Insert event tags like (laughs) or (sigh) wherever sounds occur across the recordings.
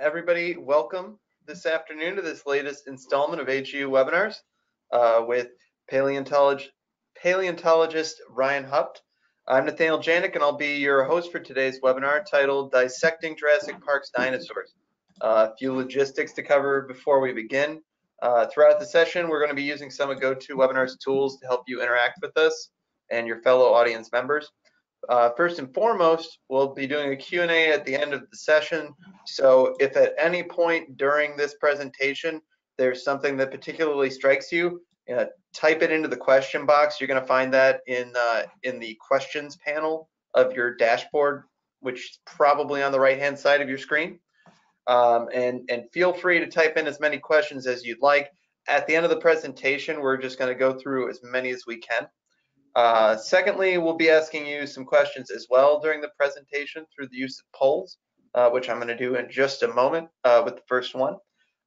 everybody, welcome this afternoon to this latest installment of AGU webinars uh, with paleontologist, paleontologist Ryan Haupt. I'm Nathaniel Janik, and I'll be your host for today's webinar titled Dissecting Jurassic Park's Dinosaurs. Uh, a few logistics to cover before we begin. Uh, throughout the session, we're going to be using some of GoToWebinar's tools to help you interact with us and your fellow audience members. Uh, first and foremost, we'll be doing a Q&A at the end of the session. So if at any point during this presentation there's something that particularly strikes you, uh, type it into the question box. You're going to find that in uh, in the questions panel of your dashboard, which is probably on the right-hand side of your screen. Um, and and feel free to type in as many questions as you'd like. At the end of the presentation, we're just going to go through as many as we can. Uh, secondly, we'll be asking you some questions as well during the presentation through the use of polls, uh, which I'm going to do in just a moment uh, with the first one.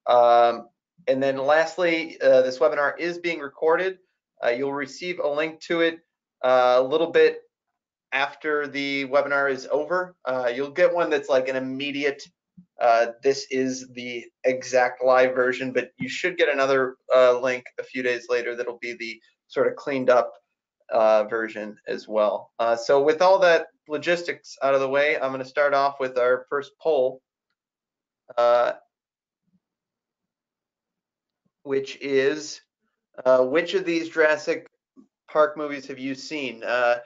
Um, and then lastly, uh, this webinar is being recorded. Uh, you'll receive a link to it a little bit after the webinar is over. you'll get one that's like an immediate, this is the exact live version, but you should get another link a few days later that'll be the sort of cleaned up uh, version as well. Uh, so with all that logistics out of the way, I'm going to start off with our first poll, uh, which is uh, which of these Jurassic Park movies have you seen? Uh,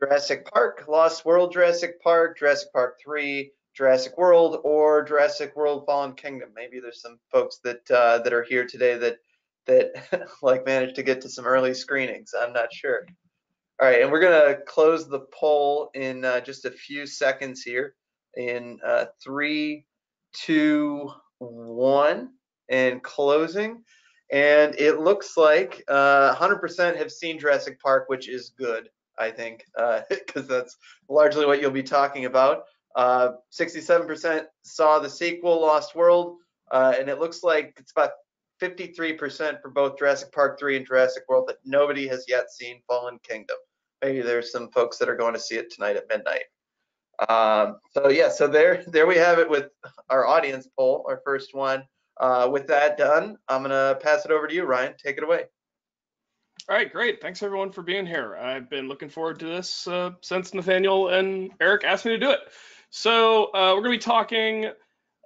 Jurassic Park, Lost World, Jurassic Park, Jurassic Park 3, Jurassic World, or Jurassic World Fallen Kingdom. Maybe there's some folks that uh, that are here today that that (laughs) like managed to get to some early screenings. I'm not sure. All right, and we're going to close the poll in uh, just a few seconds here. In uh, three, two, one, and closing. And it looks like 100% uh, have seen Jurassic Park, which is good, I think, because uh, (laughs) that's largely what you'll be talking about. 67% uh, saw the sequel, Lost World, and it looks like it's about 53% for both Jurassic Park 3 and Jurassic World that nobody has yet seen Fallen Kingdom. Maybe there's some folks that are going to see it tonight at midnight. Um, so yeah, so there, there we have it with our audience poll, our first one. Uh, with that done, I'm gonna pass it over to you, Ryan. Take it away. All right, great. Thanks everyone for being here. I've been looking forward to this uh, since Nathaniel and Eric asked me to do it. So uh, we're gonna be talking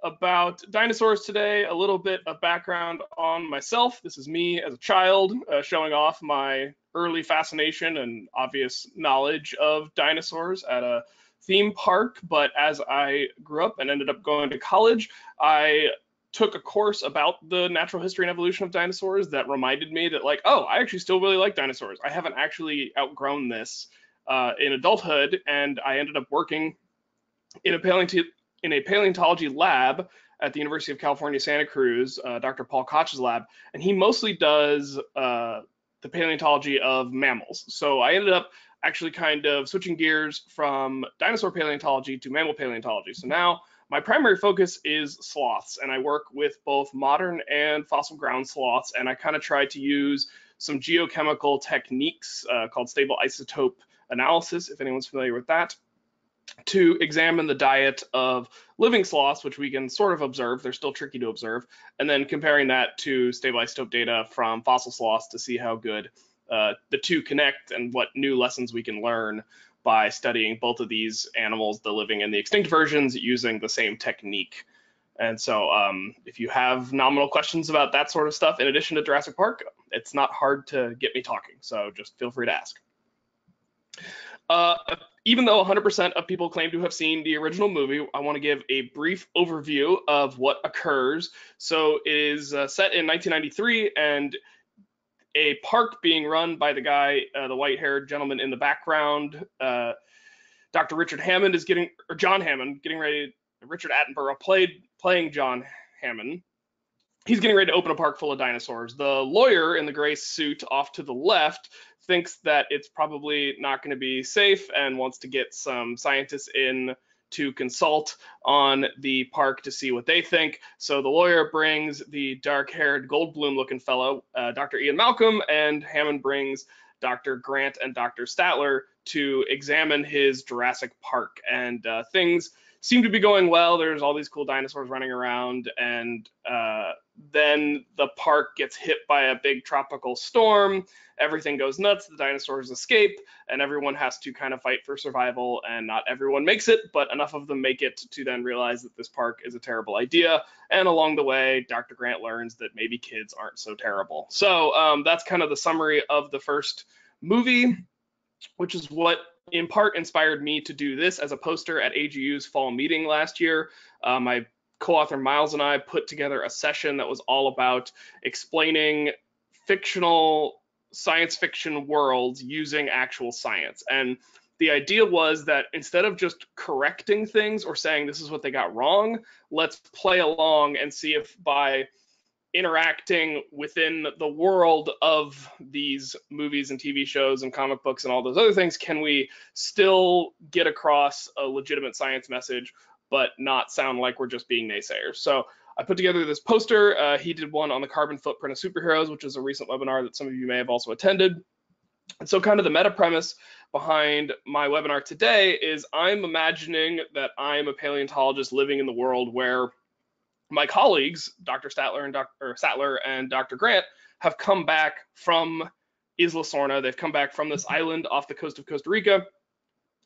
about dinosaurs today, a little bit of background on myself. This is me as a child, uh, showing off my early fascination and obvious knowledge of dinosaurs at a theme park. But as I grew up and ended up going to college, I took a course about the natural history and evolution of dinosaurs that reminded me that, like, oh, I actually still really like dinosaurs. I haven't actually outgrown this uh, in adulthood, and I ended up working in a paleontology in a paleontology lab at the University of California, Santa Cruz, uh, Dr. Paul Koch's lab, and he mostly does uh, the paleontology of mammals. So I ended up actually kind of switching gears from dinosaur paleontology to mammal paleontology. So now my primary focus is sloths, and I work with both modern and fossil ground sloths, and I kind of try to use some geochemical techniques uh, called stable isotope analysis, if anyone's familiar with that, to examine the diet of living sloths, which we can sort of observe. They're still tricky to observe. And then comparing that to stable isotope data from fossil sloths to see how good uh, the two connect and what new lessons we can learn by studying both of these animals, the living and the extinct versions, using the same technique. And so um, if you have nominal questions about that sort of stuff, in addition to Jurassic Park, it's not hard to get me talking. So just feel free to ask. Uh, even though 100% of people claim to have seen the original movie, I want to give a brief overview of what occurs. So it is uh, set in 1993 and a park being run by the guy, uh, the white-haired gentleman in the background. Uh, Dr. Richard Hammond is getting, or John Hammond, getting ready. Richard Attenborough played playing John Hammond. He's getting ready to open a park full of dinosaurs. The lawyer in the gray suit off to the left thinks that it's probably not going to be safe and wants to get some scientists in to consult on the park to see what they think. So the lawyer brings the dark haired Goldblum looking fellow, uh, Dr. Ian Malcolm, and Hammond brings Dr. Grant and Dr. Sattler to examine his Jurassic Park. And uh, things seem to be going well. There's all these cool dinosaurs running around, and uh, then the park gets hit by a big tropical storm. Everything goes nuts. The dinosaurs escape, and everyone has to kind of fight for survival. And not everyone makes it, but enough of them make it to then realize that this park is a terrible idea. And along the way, Dr. Grant learns that maybe kids aren't so terrible. So um, that's kind of the summary of the first movie, which is what in part inspired me to do this as a poster at AGU's fall meeting last year. Uh, my co-author Miles and I put together a session that was all about explaining fictional science fiction worlds using actual science. And the idea was that instead of just correcting things or saying this is what they got wrong, let's play along and see if by interacting within the world of these movies and TV shows and comic books and all those other things, can we still get across a legitimate science message, but not sound like we're just being naysayers? So I put together this poster. Uh, he did one on the carbon footprint of superheroes, which is a recent webinar that some of you may have also attended. And so, kind of the meta premise behind my webinar today is I'm imagining that I'm a paleontologist living in the world where my colleagues, Dr. Statler and Dr. Sattler and Dr. Grant, have come back from Isla Sorna. They've come back from this mm-hmm. island off the coast of Costa Rica,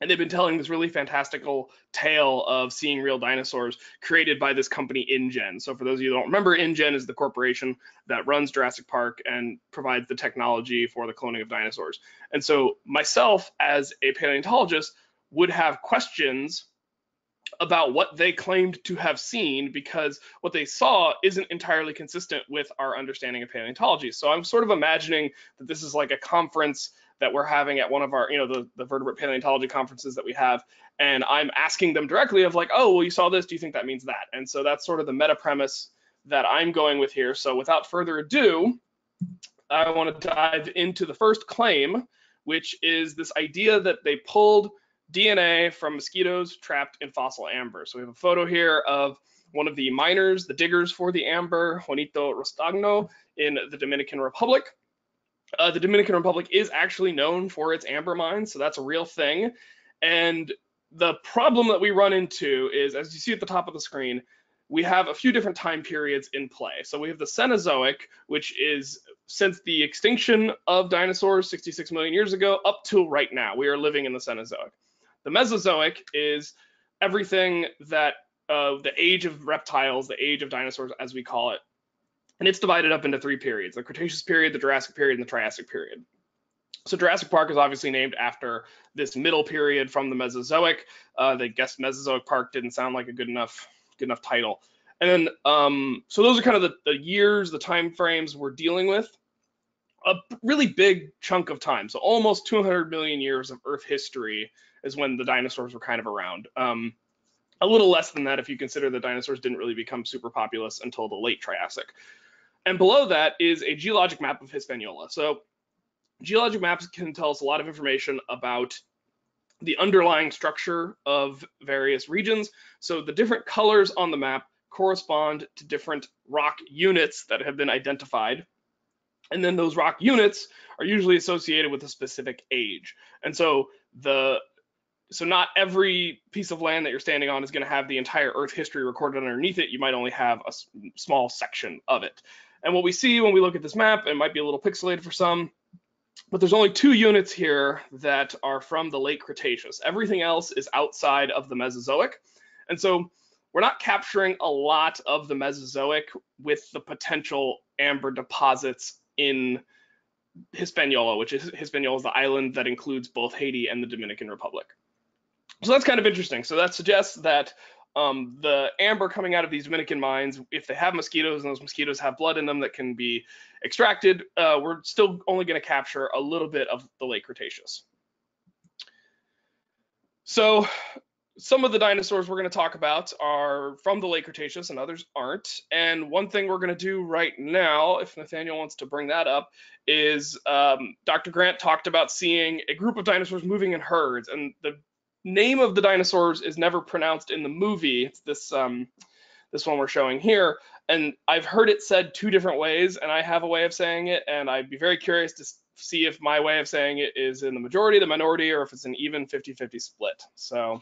and they've been telling this really fantastical tale of seeing real dinosaurs created by this company InGen. So for those of you who don't remember, InGen is the corporation that runs Jurassic Park and provides the technology for the cloning of dinosaurs. And so myself as a paleontologist would have questions about what they claimed to have seen because what they saw isn't entirely consistent with our understanding of paleontology. So I'm sort of imagining that this is like a conference that we're having at one of our, you know, the, the vertebrate paleontology conferences that we have. And I'm asking them directly of like, oh, well, you saw this. Do you think that means that? And so that's sort of the meta premise that I'm going with here. So without further ado, I want to dive into the first claim, which is this idea that they pulled DNA from mosquitoes trapped in fossil amber. So we have a photo here of one of the miners, the diggers for the amber, Juanito Rostagno in the Dominican Republic. Uh, the Dominican Republic is actually known for its amber mines, so that's a real thing. And the problem that we run into is, as you see at the top of the screen, we have a few different time periods in play. So we have the Cenozoic, which is since the extinction of dinosaurs 66 million years ago up till right now. We are living in the Cenozoic. The Mesozoic is everything that uh, the age of reptiles, the age of dinosaurs, as we call it. And it's divided up into three periods the Cretaceous period, the Jurassic period, and the Triassic period. So Jurassic Park is obviously named after this middle period from the Mesozoic. Uh, they guessed Mesozoic Park didn't sound like a good enough good enough title. And then, um, so those are kind of the, the years, the time frames we're dealing with. A really big chunk of time, so almost 200 million years of Earth history is when the dinosaurs were kind of around. Um, a little less than that if you consider the dinosaurs didn't really become super populous until the late Triassic. And below that is a geologic map of Hispaniola. So geologic maps can tell us a lot of information about the underlying structure of various regions. So the different colors on the map correspond to different rock units that have been identified. And then those rock units are usually associated with a specific age. And so the so not every piece of land that you're standing on is going to have the entire Earth history recorded underneath it. You might only have a small section of it. And what we see when we look at this map, it might be a little pixelated for some, but there's only two units here that are from the late Cretaceous. Everything else is outside of the Mesozoic. And so we're not capturing a lot of the Mesozoic with the potential amber deposits in Hispaniola, which is Hispaniola is the island that includes both Haiti and the Dominican Republic. So that's kind of interesting. So that suggests that um, the amber coming out of these Dominican mines, if they have mosquitoes and those mosquitoes have blood in them that can be extracted, uh, we're still only going to capture a little bit of the late Cretaceous. So some of the dinosaurs we're going to talk about are from the late Cretaceous and others aren't. And one thing we're going to do right now, if Nathaniel wants to bring that up, is um, Dr. Grant talked about seeing a group of dinosaurs moving in herds. And the name of the dinosaurs is never pronounced in the movie. It's this um, this one we're showing here, and I've heard it said two different ways, and I have a way of saying it, and I'd be very curious to see if my way of saying it is in the majority, the minority, or if it's an even 50-50 split. So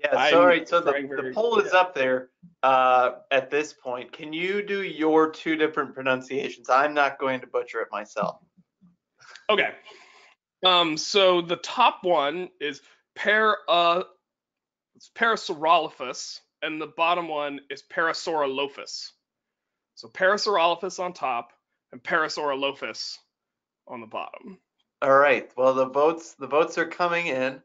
Yeah, I'm sorry. So the, trying the very- poll is up there uh, at this point. Can you do your two different pronunciations? I'm not going to butcher it myself. Okay. Um, so the top one is para, uh, it's Parasaurolophus, and the bottom one is Parasaurolophus. So Parasaurolophus on top and Parasaurolophus on the bottom. All right. Well, the votes the votes are coming in,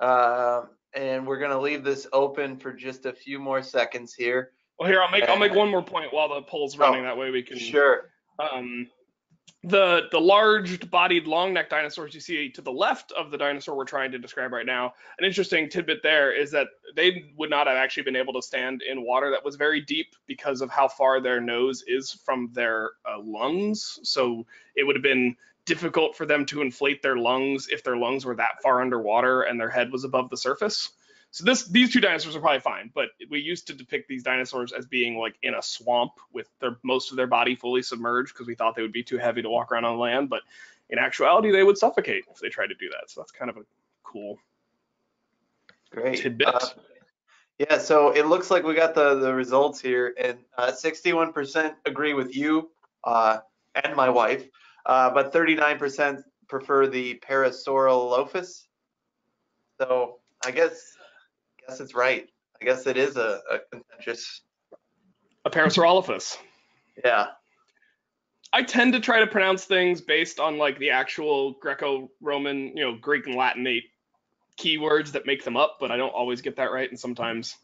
Um and we're gonna leave this open for just a few more seconds here. Well, here I'll make I'll make one more point while the poll's running. that way we can. Sure. Um, the the large-bodied long-necked dinosaurs you see to the left of the dinosaur we're trying to describe right now. An interesting tidbit there is that they would not have actually been able to stand in water that was very deep because of how far their nose is from their uh, lungs. So it would have been difficult for them to inflate their lungs if their lungs were that far underwater and their head was above the surface. So this these two dinosaurs are probably fine, but we used to depict these dinosaurs as being like in a swamp with their most of their body fully submerged because we thought they would be too heavy to walk around on land, but in actuality they would suffocate if they tried to do that. So that's kind of a cool Great. tidbit. Uh, yeah, so it looks like we got the, the results here, and uh, 61% agree with you uh, and my wife, uh, but 39% prefer the Parasaurolophus. So I guess guess it's right. I guess it is a, a contentious. a Parasaurolophus. Yeah. I tend to try to pronounce things based on like the actual Greco-Roman, you know, Greek and Latinate keywords that make them up, but I don't always get that right, and sometimes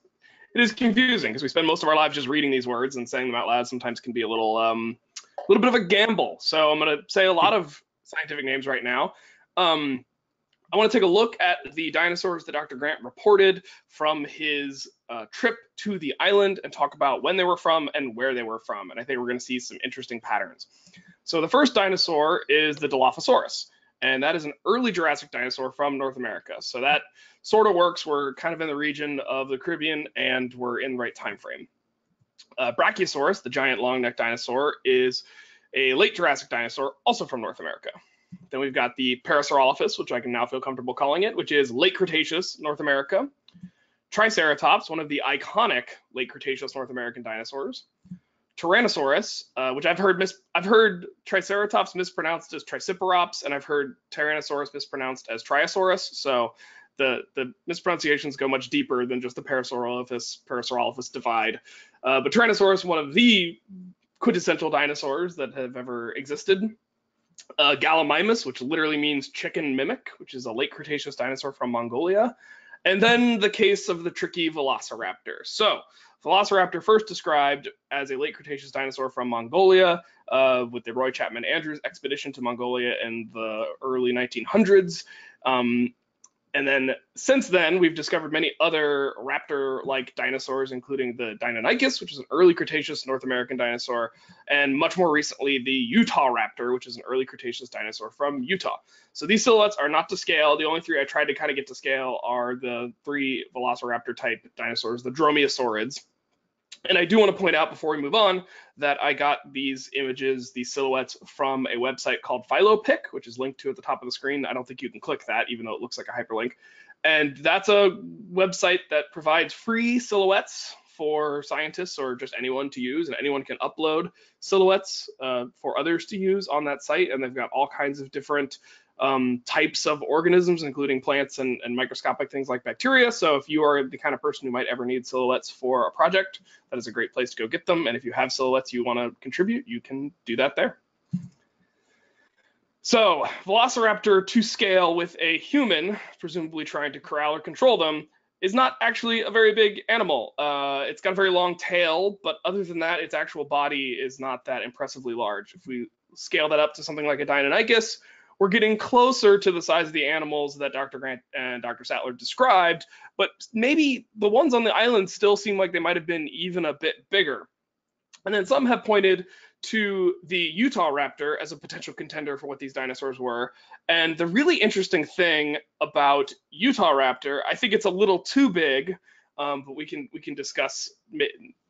it is confusing because we spend most of our lives just reading these words and saying them out loud. Sometimes can be a little, um, a little bit of a gamble. So I'm gonna say a lot of scientific names right now. Um, I want to take a look at the dinosaurs that Dr. Grant reported from his uh, trip to the island and talk about when they were from and where they were from. And I think we're going to see some interesting patterns. So the first dinosaur is the Dilophosaurus, and that is an early Jurassic dinosaur from North America. So that sort of works. We're kind of in the region of the Caribbean, and we're in the right time frame. Uh, Brachiosaurus, the giant long-necked dinosaur, is a late Jurassic dinosaur, also from North America. Then we've got the Parasaurolophus, which I can now feel comfortable calling it, which is late Cretaceous North America. Triceratops, one of the iconic late Cretaceous North American dinosaurs. Tyrannosaurus, uh, which I've heard mis- I've heard Triceratops mispronounced as Triciperops, and I've heard Tyrannosaurus mispronounced as Triosaurus. So the the mispronunciations go much deeper than just the Parasaurolophus Parasaurolophus divide. Uh, but Tyrannosaurus, one of the quintessential dinosaurs that have ever existed. Uh, Gallimimus, which literally means chicken mimic, which is a late Cretaceous dinosaur from Mongolia. And then the case of the tricky Velociraptor. So, Velociraptor first described as a late Cretaceous dinosaur from Mongolia uh, with the Roy Chapman Andrews expedition to Mongolia in the early 1900s. Um, and then since then, we've discovered many other raptor-like dinosaurs, including the Deinonychus, which is an early Cretaceous North American dinosaur, and much more recently, the Utah raptor, which is an early Cretaceous dinosaur from Utah. So these silhouettes are not to scale. The only three I tried to kind of get to scale are the three Velociraptor type dinosaurs, the Dromaeosaurids. And I do want to point out before we move on that I got these images, these silhouettes from a website called PhyloPic, which is linked to at the top of the screen. I don't think you can click that, even though it looks like a hyperlink. And that's a website that provides free silhouettes for scientists or just anyone to use, and anyone can upload silhouettes uh, for others to use on that site. And they've got all kinds of different um, types of organisms, including plants and, and, microscopic things like bacteria. So if you are the kind of person who might ever need silhouettes for a project, that is a great place to go get them. And if you have silhouettes you want to contribute, you can do that there. So Velociraptor to scale with a human, presumably trying to corral or control them, is not actually a very big animal. Uh, it's got a very long tail, but other than that, its actual body is not that impressively large. If we scale that up to something like a Deinonychus, we're getting closer to the size of the animals that Dr. Grant and Dr. Sattler described, but maybe the ones on the island still seem like they might have been even a bit bigger. And then some have pointed to the Utah raptor as a potential contender for what these dinosaurs were. And the really interesting thing about Utah raptor, I think it's a little too big, um, but we can we can discuss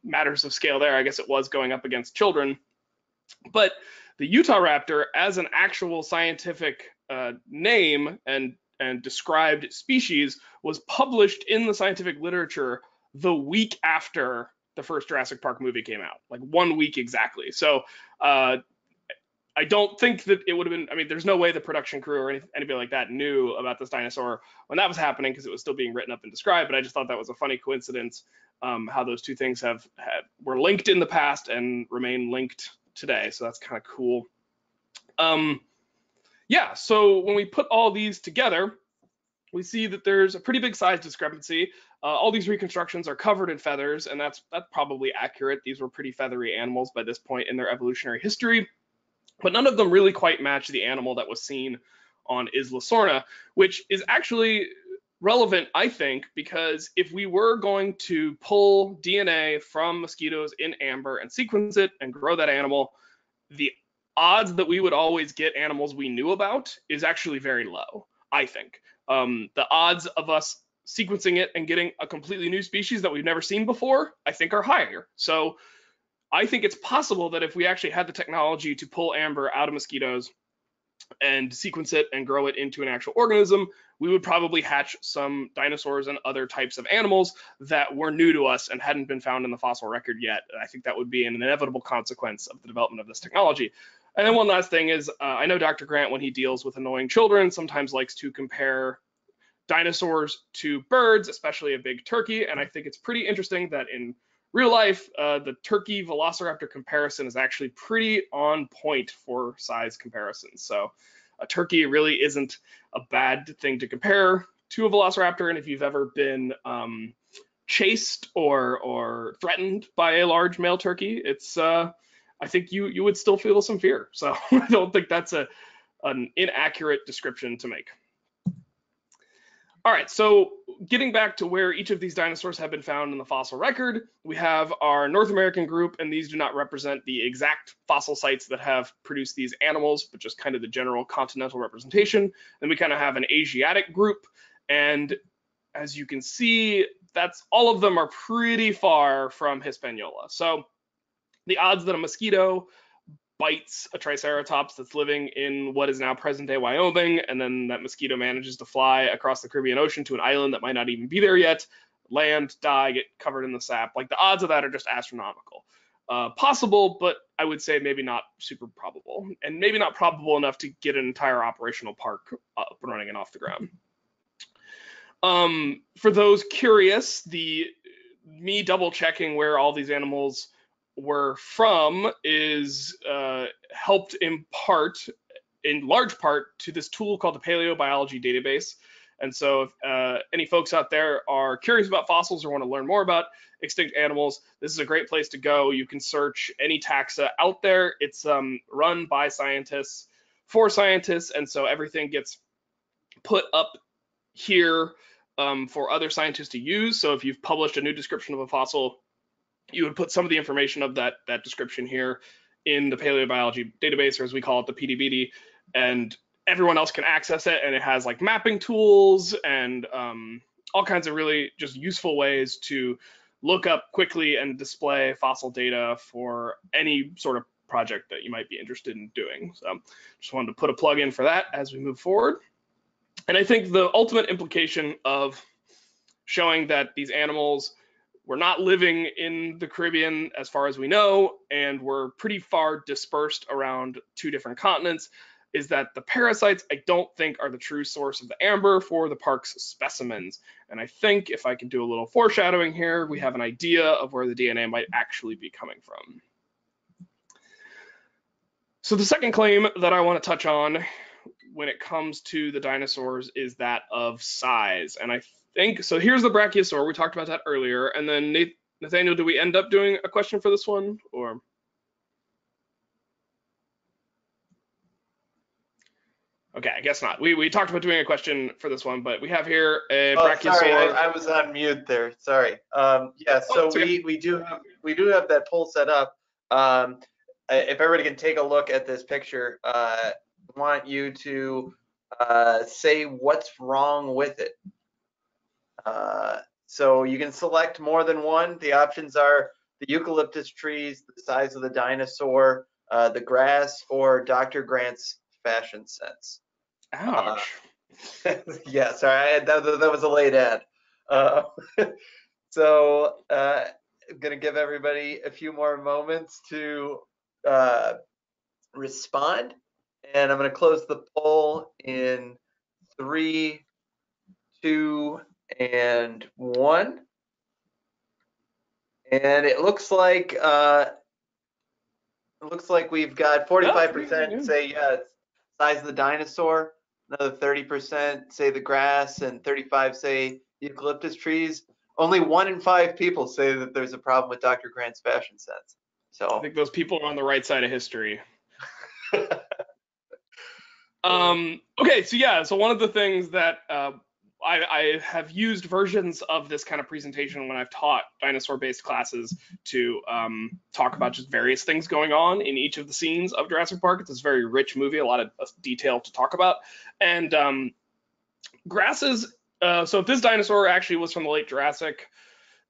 matters of scale there. I guess it was going up against children, but the Utah raptor as an actual scientific uh, name and and described species was published in the scientific literature the week after the first Jurassic Park movie came out, like one week exactly. So uh, I don't think that it would have been. I mean, there's no way the production crew or any, anybody like that knew about this dinosaur when that was happening because it was still being written up and described. But I just thought that was a funny coincidence um, how those two things have, have were linked in the past and remain linked today. So that's kind of cool. Um, yeah. So when we put all these together, we see that there's a pretty big size discrepancy. Uh, all these reconstructions are covered in feathers, and that's that's probably accurate. These were pretty feathery animals by this point in their evolutionary history but none of them really quite match the animal that was seen on Isla Sorna, which is actually relevant, I think, because if we were going to pull DNA from mosquitoes in amber and sequence it and grow that animal, the odds that we would always get animals we knew about is actually very low, I think. Um, the odds of us sequencing it and getting a completely new species that we've never seen before, I think are higher. So I think it's possible that if we actually had the technology to pull amber out of mosquitoes and sequence it and grow it into an actual organism, we would probably hatch some dinosaurs and other types of animals that were new to us and hadn't been found in the fossil record yet. I think that would be an inevitable consequence of the development of this technology. And then one last thing is, uh, I know Dr. Grant, when he deals with annoying children, sometimes likes to compare dinosaurs to birds, especially a big turkey. And I think it's pretty interesting that in real life, uh, the turkey velociraptor comparison is actually pretty on point for size comparisons. So a turkey really isn't a bad thing to compare to a velociraptor. And if you've ever been um, chased or or threatened by a large male turkey, it's uh, I think you you would still feel some fear. So (laughs) I don't think that's a an inaccurate description to make. All right, so getting back to where each of these dinosaurs have been found in the fossil record, we have our North American group, and these do not represent the exact fossil sites that have produced these animals, but just kind of the general continental representation. Then we kind of have an Asiatic group, and as you can see, that's all of them are pretty far from Hispaniola. So the odds that a mosquito bites a triceratops that's living in what is now present day Wyoming, and then that mosquito manages to fly across the Caribbean Ocean to an island that might not even be there yet, land, die, get covered in the sap. Like the odds of that are just astronomical. Uh, possible, but I would say maybe not super probable, and maybe not probable enough to get an entire operational park up and running and off the ground. Um, for those curious, the me double checking where all these animals were from is uh, helped in part, in large part, to this tool called the Paleobiology Database. And so, if uh, any folks out there are curious about fossils or want to learn more about extinct animals, this is a great place to go. You can search any taxa out there. It's um, run by scientists for scientists, and so everything gets put up here um, for other scientists to use. So, if you've published a new description of a fossil, you would put some of the information of that that description here in the paleobiology database, or as we call it, the PBDB, and everyone else can access it. And it has like mapping tools and um, all kinds of really just useful ways to look up quickly and display fossil data for any sort of project that you might be interested in doing. So just wanted to put a plug in for that as we move forward. And I think the ultimate implication of showing that these animals we're not living in the Caribbean as far as we know, and we're pretty far dispersed around two different continents. Is that the parasites I don't think are the true source of the amber for the park's specimens. And I think if I can do a little foreshadowing here, we have an idea of where the DNA might actually be coming from. So the second claim that I want to touch on when it comes to the dinosaurs is that of size. And I think so. Here's the brachiosaur. We talked about that earlier. And then Nathaniel, do we end up doing a question for this one or? Okay, I guess not. We we talked about doing a question for this one, but we have here a oh, brachiosaur. Sorry, I, I, was on mute there. Sorry. Um, yeah, so oh, we, we do have we do have that poll set up. Um, if everybody can take a look at this picture, uh, I want you to uh, say what's wrong with it. Uh, so you can select more than one. The options are the eucalyptus trees, the size of the dinosaur, uh, the grass, or Dr. Grant's fashion sense. Ouch. Uh, (laughs) yeah, sorry, I, that, that was a late ad. Uh, (laughs) so uh, I'm gonna give everybody a few more moments to uh, respond, and I'm gonna close the poll in three, two, and one. And it looks like uh, it looks like we've got 45% say yes, size of the dinosaur. Another 30% say the grass, and 35 say eucalyptus trees. Only one in five people say that there's a problem with Dr. Grant's fashion sense. So I think those people are on the right side of history. (laughs) um, okay, so yeah, so one of the things that uh, I, I, have used versions of this kind of presentation when I've taught dinosaur-based classes to um, talk about just various things going on in each of the scenes of Jurassic Park. It's a very rich movie, a lot of detail to talk about. And um, grasses, uh, so if this dinosaur actually was from the late Jurassic,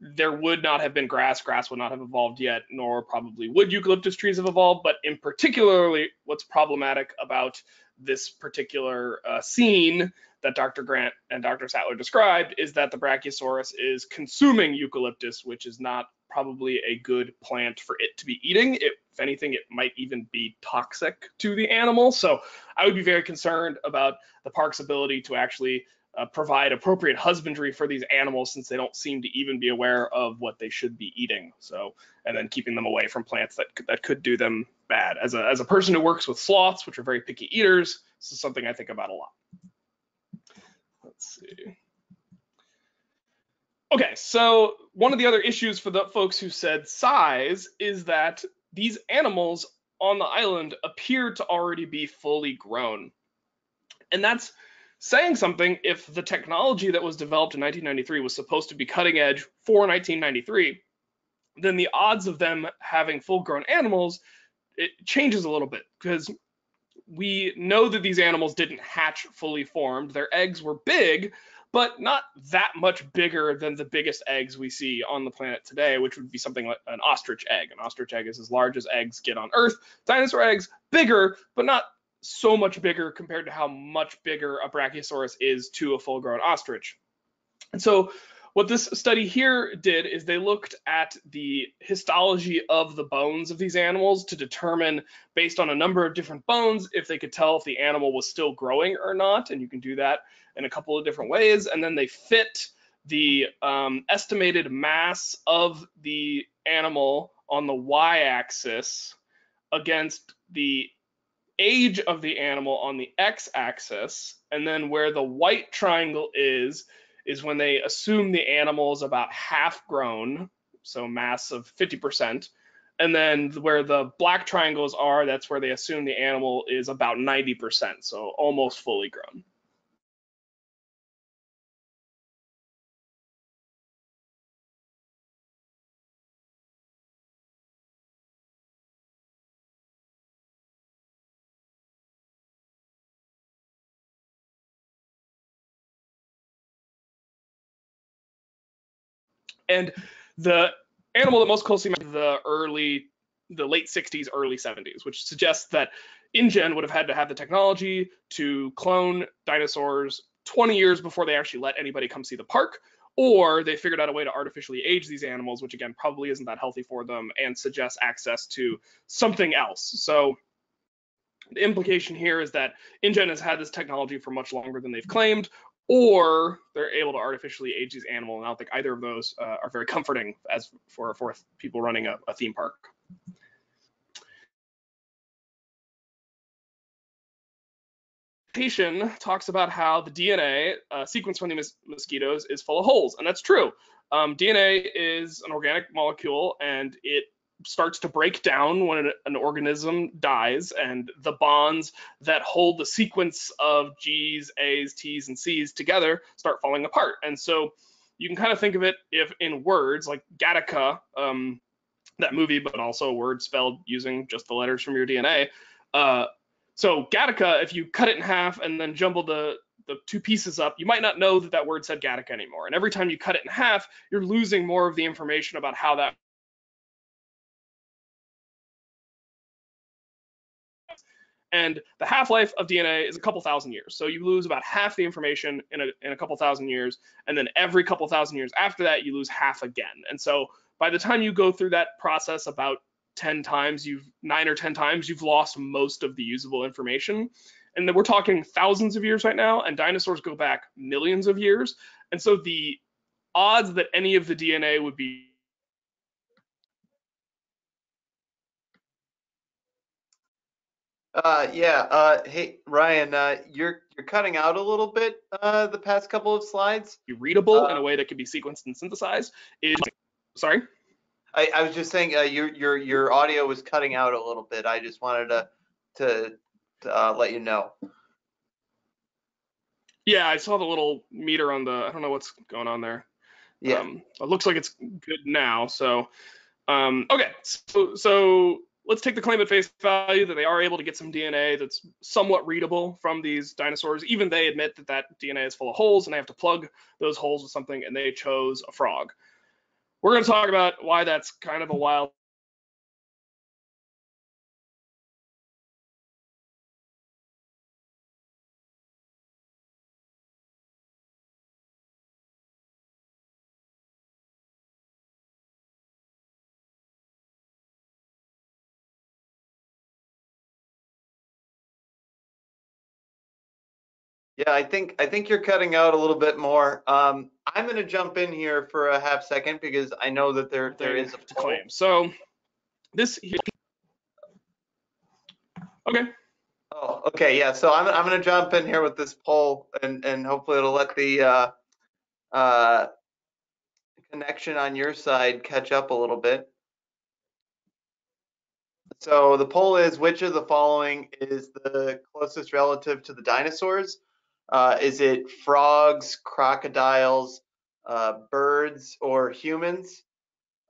there would not have been grass. Grass would not have evolved yet, nor probably would eucalyptus trees have evolved. But in particularly, what's problematic about this particular uh, scene that Dr. Grant and Dr. Sattler described is that the Brachiosaurus is consuming eucalyptus, which is not probably a good plant for it to be eating. It, if anything, it might even be toxic to the animal. So I would be very concerned about the park's ability to actually uh, provide appropriate husbandry for these animals since they don't seem to even be aware of what they should be eating. So, and then keeping them away from plants that that could do them bad. As a as a person who works with sloths, which are very picky eaters, this is something I think about a lot. Let's see. Okay, so one of the other issues for the folks who said size is that these animals on the island appear to already be fully grown. And that's saying something if the technology that was developed in 1993 was supposed to be cutting edge for 1993, then the odds of them having full grown animals it changes a little bit because we know that these animals didn't hatch fully formed. Their eggs were big, but not that much bigger than the biggest eggs we see on the planet today, which would be something like an ostrich egg. An ostrich egg is as large as eggs get on Earth. Dinosaur eggs, bigger, but not so much bigger compared to how much bigger a Brachiosaurus is to a full grown ostrich. And so what this study here did is they looked at the histology of the bones of these animals to determine, based on a number of different bones, if they could tell if the animal was still growing or not. And you can do that in a couple of different ways. And then they fit the um, estimated mass of the animal on the y-axis against the age of the animal on the x-axis. And then where the white triangle is, is when they assume the animal is about half grown, so mass of 50%. And then where the black triangles are, that's where they assume the animal is about 90%, so almost fully grown. And the animal that most closely matches the early the late 60s early 70s which suggests that InGen would have had to have the technology to clone dinosaurs 20 years before they actually let anybody come see the park or they figured out a way to artificially age these animals which again probably isn't that healthy for them and suggests access to something else. So the implication here is that InGen has had this technology for much longer than they've claimed, or they're able to artificially age these animals. And I don't think either of those uh, are very comforting as for, for people running a, a theme park. Patient talks about how the DNA uh, sequence from the mos mosquitoes is full of holes, and that's true. Um, DNA is an organic molecule, and it starts to break down when an organism dies and the bonds that hold the sequence of G's, A's, T's, and C's together start falling apart. And so you can kind of think of it if in words like Gattaca, um, that movie, but also a word spelled using just the letters from your DNA. Uh, so Gattaca, if you cut it in half and then jumble the the two pieces up, you might not know that that word said Gattaca anymore. And every time you cut it in half, you're losing more of the information about how that And the half-life of DNA is a couple thousand years. So you lose about half the information in a, in a couple thousand years. And then every couple thousand years after that, you lose half again. And so by the time you go through that process about 10 times, you've nine or 10 times, you've lost most of the usable information. And then we're talking thousands of years right now, and dinosaurs go back millions of years. And so the odds that any of the DNA would be Uh, yeah. Uh, hey, Ryan, uh, you're you're cutting out a little bit uh, the past couple of slides. Be readable in Uh, a way that can be sequenced and synthesized is sorry. I, I was just saying uh, your your your audio was cutting out a little bit. I just wanted to to, to uh, let you know. Yeah, I saw the little meter on the. I don't know what's going on there. Yeah. Um, it looks like it's good now. So, um, okay. So, so let's take the claim at face value that they are able to get some DNA that's somewhat readable from these dinosaurs. Even they admit that that DNA is full of holes and they have to plug those holes with something, and they chose a frog. We're going to talk about why that's kind of a wild Yeah, I think I think you're cutting out a little bit more. Um, I'm going to jump in here for a half second because I know that there there is a poll. claim. So this okay. Oh, okay, yeah. So I'm I'm going to jump in here with this poll and and hopefully it'll let the uh, uh, connection on your side catch up a little bit. So the poll is which of the following is the closest relative to the dinosaurs? Uh, is it frogs, crocodiles, uh, birds, or humans?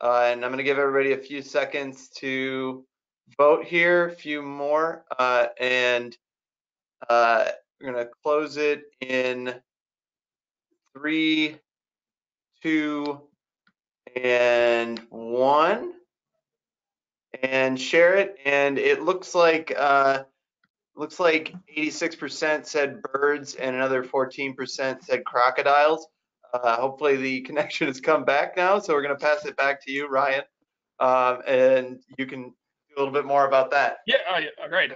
Uh, and I'm going to give everybody a few seconds to vote here, a few more, uh, and uh, we're going to close it in three, two, and one and share it. And it looks like uh, looks like 86% said birds and another 14% said crocodiles. Uh, hopefully the (laughs) connection has come back now. So we're going to pass it back to you, Ryan, um, and you can do a little bit more about that. Yeah, uh, yeah, great.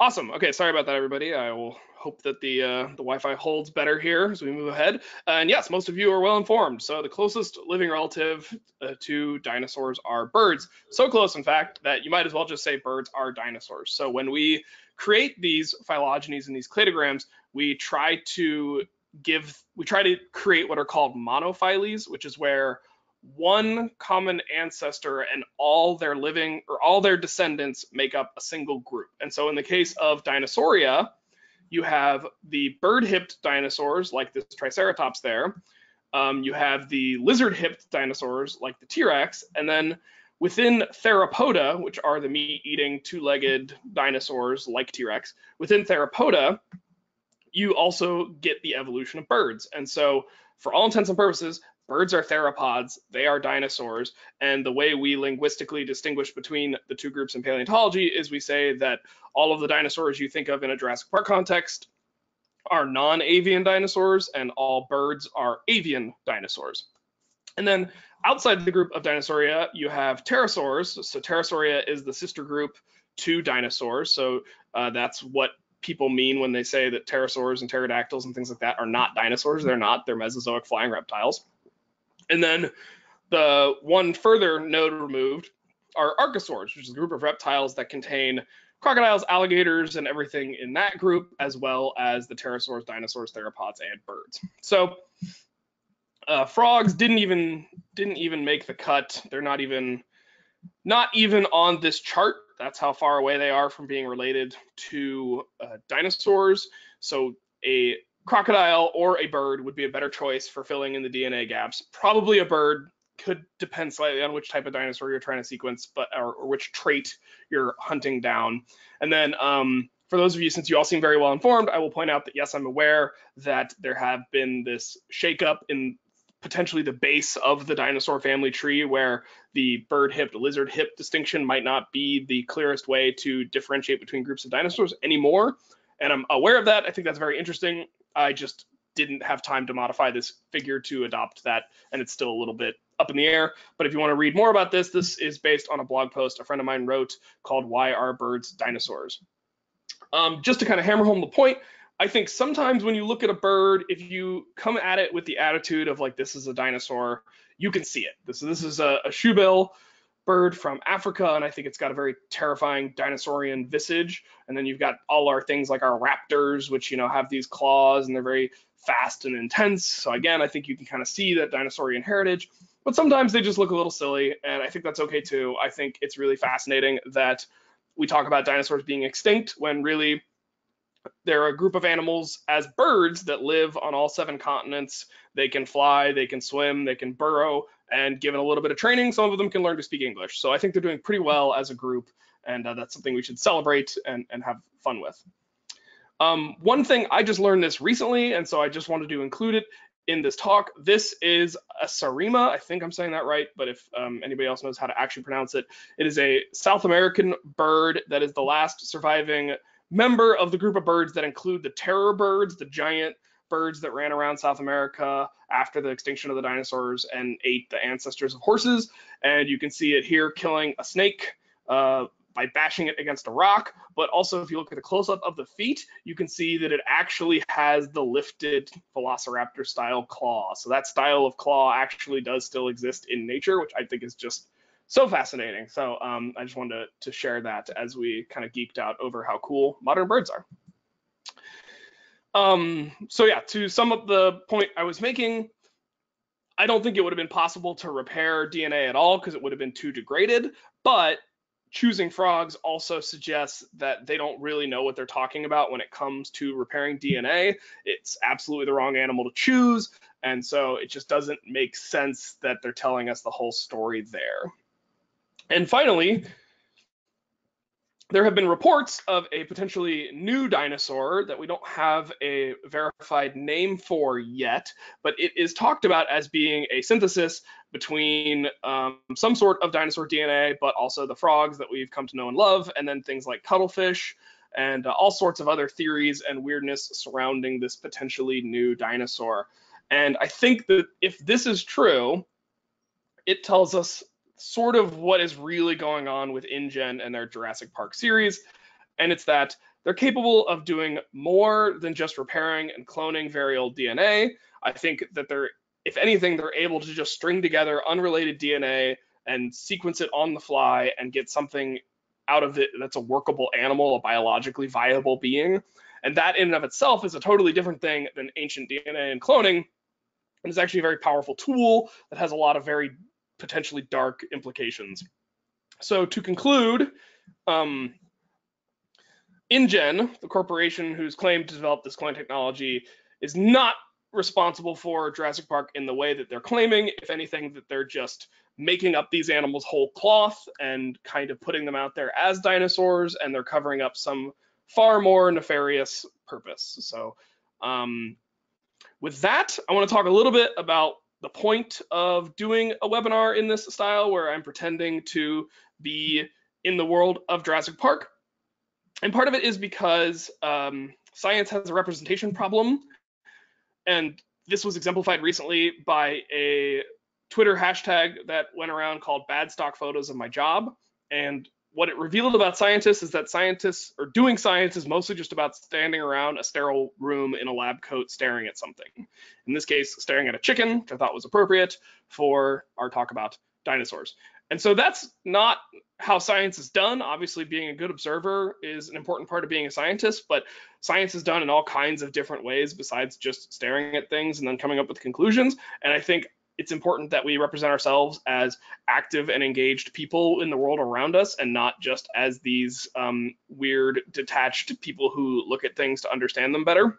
Awesome. Okay, sorry about that, everybody. I will hope that the uh, the Wi-Fi holds better here as we move ahead. and yes, most of you are well informed. So the closest living relative uh, to dinosaurs are birds. So close, in fact, that you might as well just say birds are dinosaurs. So when we create these phylogenies and these cladograms, we try to give we try to create what are called monophyles, which is where one common ancestor and all their living or all their descendants make up a single group. And so in the case of Dinosauria, you have the bird-hipped dinosaurs like this Triceratops there. Um, you have the lizard-hipped dinosaurs like the T-Rex, and then within Theropoda, which are the meat-eating two-legged dinosaurs like T-Rex, within Theropoda, you also get the evolution of birds. And so for all intents and purposes, birds are theropods, they are dinosaurs, and the way we linguistically distinguish between the two groups in paleontology is we say that all of the dinosaurs you think of in a Jurassic Park context are non-avian dinosaurs, and all birds are avian dinosaurs. And then outside the group of Dinosauria, you have pterosaurs. So pterosauria is the sister group to dinosaurs. So uh, that's what people mean when they say that pterosaurs and pterodactyls and things like that are not dinosaurs. They're not. They're Mesozoic flying reptiles. And then the one further node removed are archosaurs, which is a group of reptiles that contain crocodiles, alligators, and everything in that group, as well as the pterosaurs, dinosaurs, theropods, and birds. So uh, frogs didn't even didn't even make the cut. They're not even not even on this chart. That's how far away they are from being related to uh, dinosaurs. So a crocodile or a bird would be a better choice for filling in the DNA gaps. Probably a bird could depend slightly on which type of dinosaur you're trying to sequence, but or, or which trait you're hunting down. And then um, for those of you, since you all seem very well informed, I will point out that yes, I'm aware that there have been this shakeup in potentially the base of the dinosaur family tree where the bird hip lizard hip distinction might not be the clearest way to differentiate between groups of dinosaurs anymore and i'm aware of that i think that's very interesting i just didn't have time to modify this figure to adopt that and it's still a little bit up in the air. But if you want to read more about this this is based on a blog post a friend of mine wrote called why are birds dinosaurs? Um, just to kind of hammer home the point I think sometimes when you look at a bird, if you come at it with the attitude of like this is a dinosaur, you can see it. This this is a, a shoebill bird from Africa, and I think it's got a very terrifying dinosaurian visage. And then you've got all our things like our raptors, which you know have these claws and they're very fast and intense. So again, I think you can kind of see that dinosaurian heritage. But sometimes they just look a little silly, and I think that's okay too. I think it's really fascinating that we talk about dinosaurs being extinct when really they're a group of animals as birds that live on all seven continents. They can fly, they can swim, they can burrow, and given a little bit of training, some of them can learn to speak English. So I think they're doing pretty well as a group, and uh, that's something we should celebrate and, and have fun with. Um, one thing I just learned this recently, and so I just wanted to include it in this talk. This is a seriema. I think I'm saying that right, but if um, anybody else knows how to actually pronounce it, it is a South American bird that is the last surviving member of the group of birds that include the terror birds, the giant birds that ran around South America after the extinction of the dinosaurs and ate the ancestors of horses. And you can see it here killing a snake uh, by bashing it against a rock. But also, if you look at the close up of the feet, you can see that it actually has the lifted velociraptor style claw. So that style of claw actually does still exist in nature, which I think is just so fascinating. So um, I just wanted to, to share that as we kind of geeked out over how cool modern birds are. Um, so yeah, to sum up the point I was making, I don't think it would have been possible to repair DNA at all because it would have been too degraded, but choosing frogs also suggests that they don't really know what they're talking about when it comes to repairing DNA. It's absolutely the wrong animal to choose, and so it just doesn't make sense that they're telling us the whole story there. And finally, there have been reports of a potentially new dinosaur that we don't have a verified name for yet, but it is talked about as being a synthesis between um, some sort of dinosaur DNA, but also the frogs that we've come to know and love, and then things like cuttlefish and uh, all sorts of other theories and weirdness surrounding this potentially new dinosaur. And I think that if this is true, it tells us sort of what is really going on with InGen and their Jurassic Park series, and it's that they're capable of doing more than just repairing and cloning very old DNA. I think that they're, if anything, they're able to just string together unrelated DNA and sequence it on the fly and get something out of it that's a workable animal, a biologically viable being. And that in and of itself is a totally different thing than ancient DNA and cloning. And it's actually a very powerful tool that has a lot of very potentially dark implications. So to conclude, um, InGen, the corporation who's claimed to develop this clone technology, is not responsible for Jurassic Park in the way that they're claiming. If anything, that they're just making up these animals whole cloth and kind of putting them out there as dinosaurs, and they're covering up some far more nefarious purpose. So, um, with that, I want to talk a little bit about the point of doing a webinar in this style where I'm pretending to be in the world of Jurassic Park. And part of it is because um, science has a representation problem. And this was exemplified recently by a Twitter hashtag that went around called bad stock photos of my job. And what it revealed about scientists is that scientists or doing science is mostly just about standing around a sterile room in a lab coat staring at something. In this case, staring at a chicken, which I thought was appropriate for our talk about dinosaurs. And so that's not how science is done. Obviously, being a good observer is an important part of being a scientist, but science is done in all kinds of different ways besides just staring at things and then coming up with conclusions. And I think it's important that we represent ourselves as active and engaged people in the world around us and not just as these um, weird detached people who look at things to understand them better.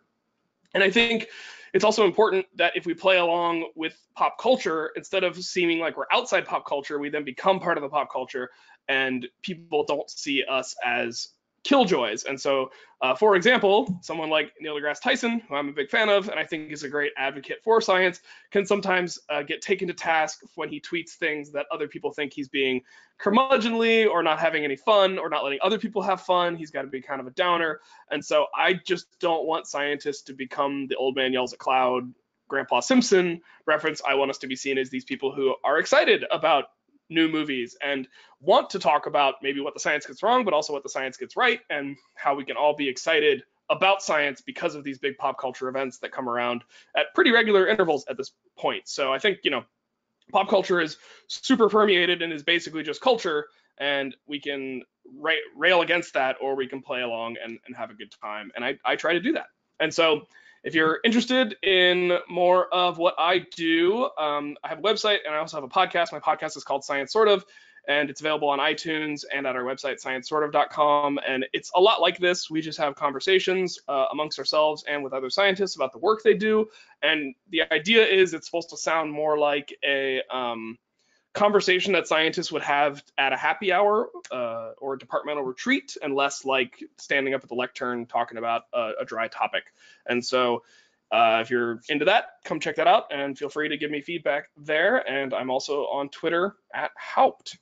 And i think it's also important that if we play along with pop culture instead of seeming like we're outside pop culture we then become part of the pop culture and people don't see us as killjoys. And so, uh, for example, someone like Neil deGrasse Tyson, who I'm a big fan of, and I think is a great advocate for science, can sometimes uh, get taken to task when he tweets things that other people think he's being curmudgeonly or not having any fun or not letting other people have fun. He's got to be kind of a downer. And so I just don't want scientists to become the old man yells at cloud Grandpa Simpson reference. I want us to be seen as these people who are excited about new movies and want to talk about maybe what the science gets wrong, but also what the science gets right and how we can all be excited about science because of these big pop culture events that come around at pretty regular intervals at this point. So I think, you know, pop culture is super permeated and is basically just culture and we can ra- rail against that or we can play along and, and have a good time. And I, I try to do that. And so if you're interested in more of what I do, um, I have a website and I also have a podcast. My podcast is called Science Sort of, and it's available on iTunes and at our website, sciencesortof.com. And it's a lot like this. We just have conversations uh, amongst ourselves and with other scientists about the work they do. And the idea is it's supposed to sound more like a um, conversation that scientists would have at a happy hour uh, or departmental retreat and less like standing up at the lectern talking about a, a dry topic. And so uh, if you're into that, come check that out and feel free to give me feedback there. And I'm also on Twitter at Haupt.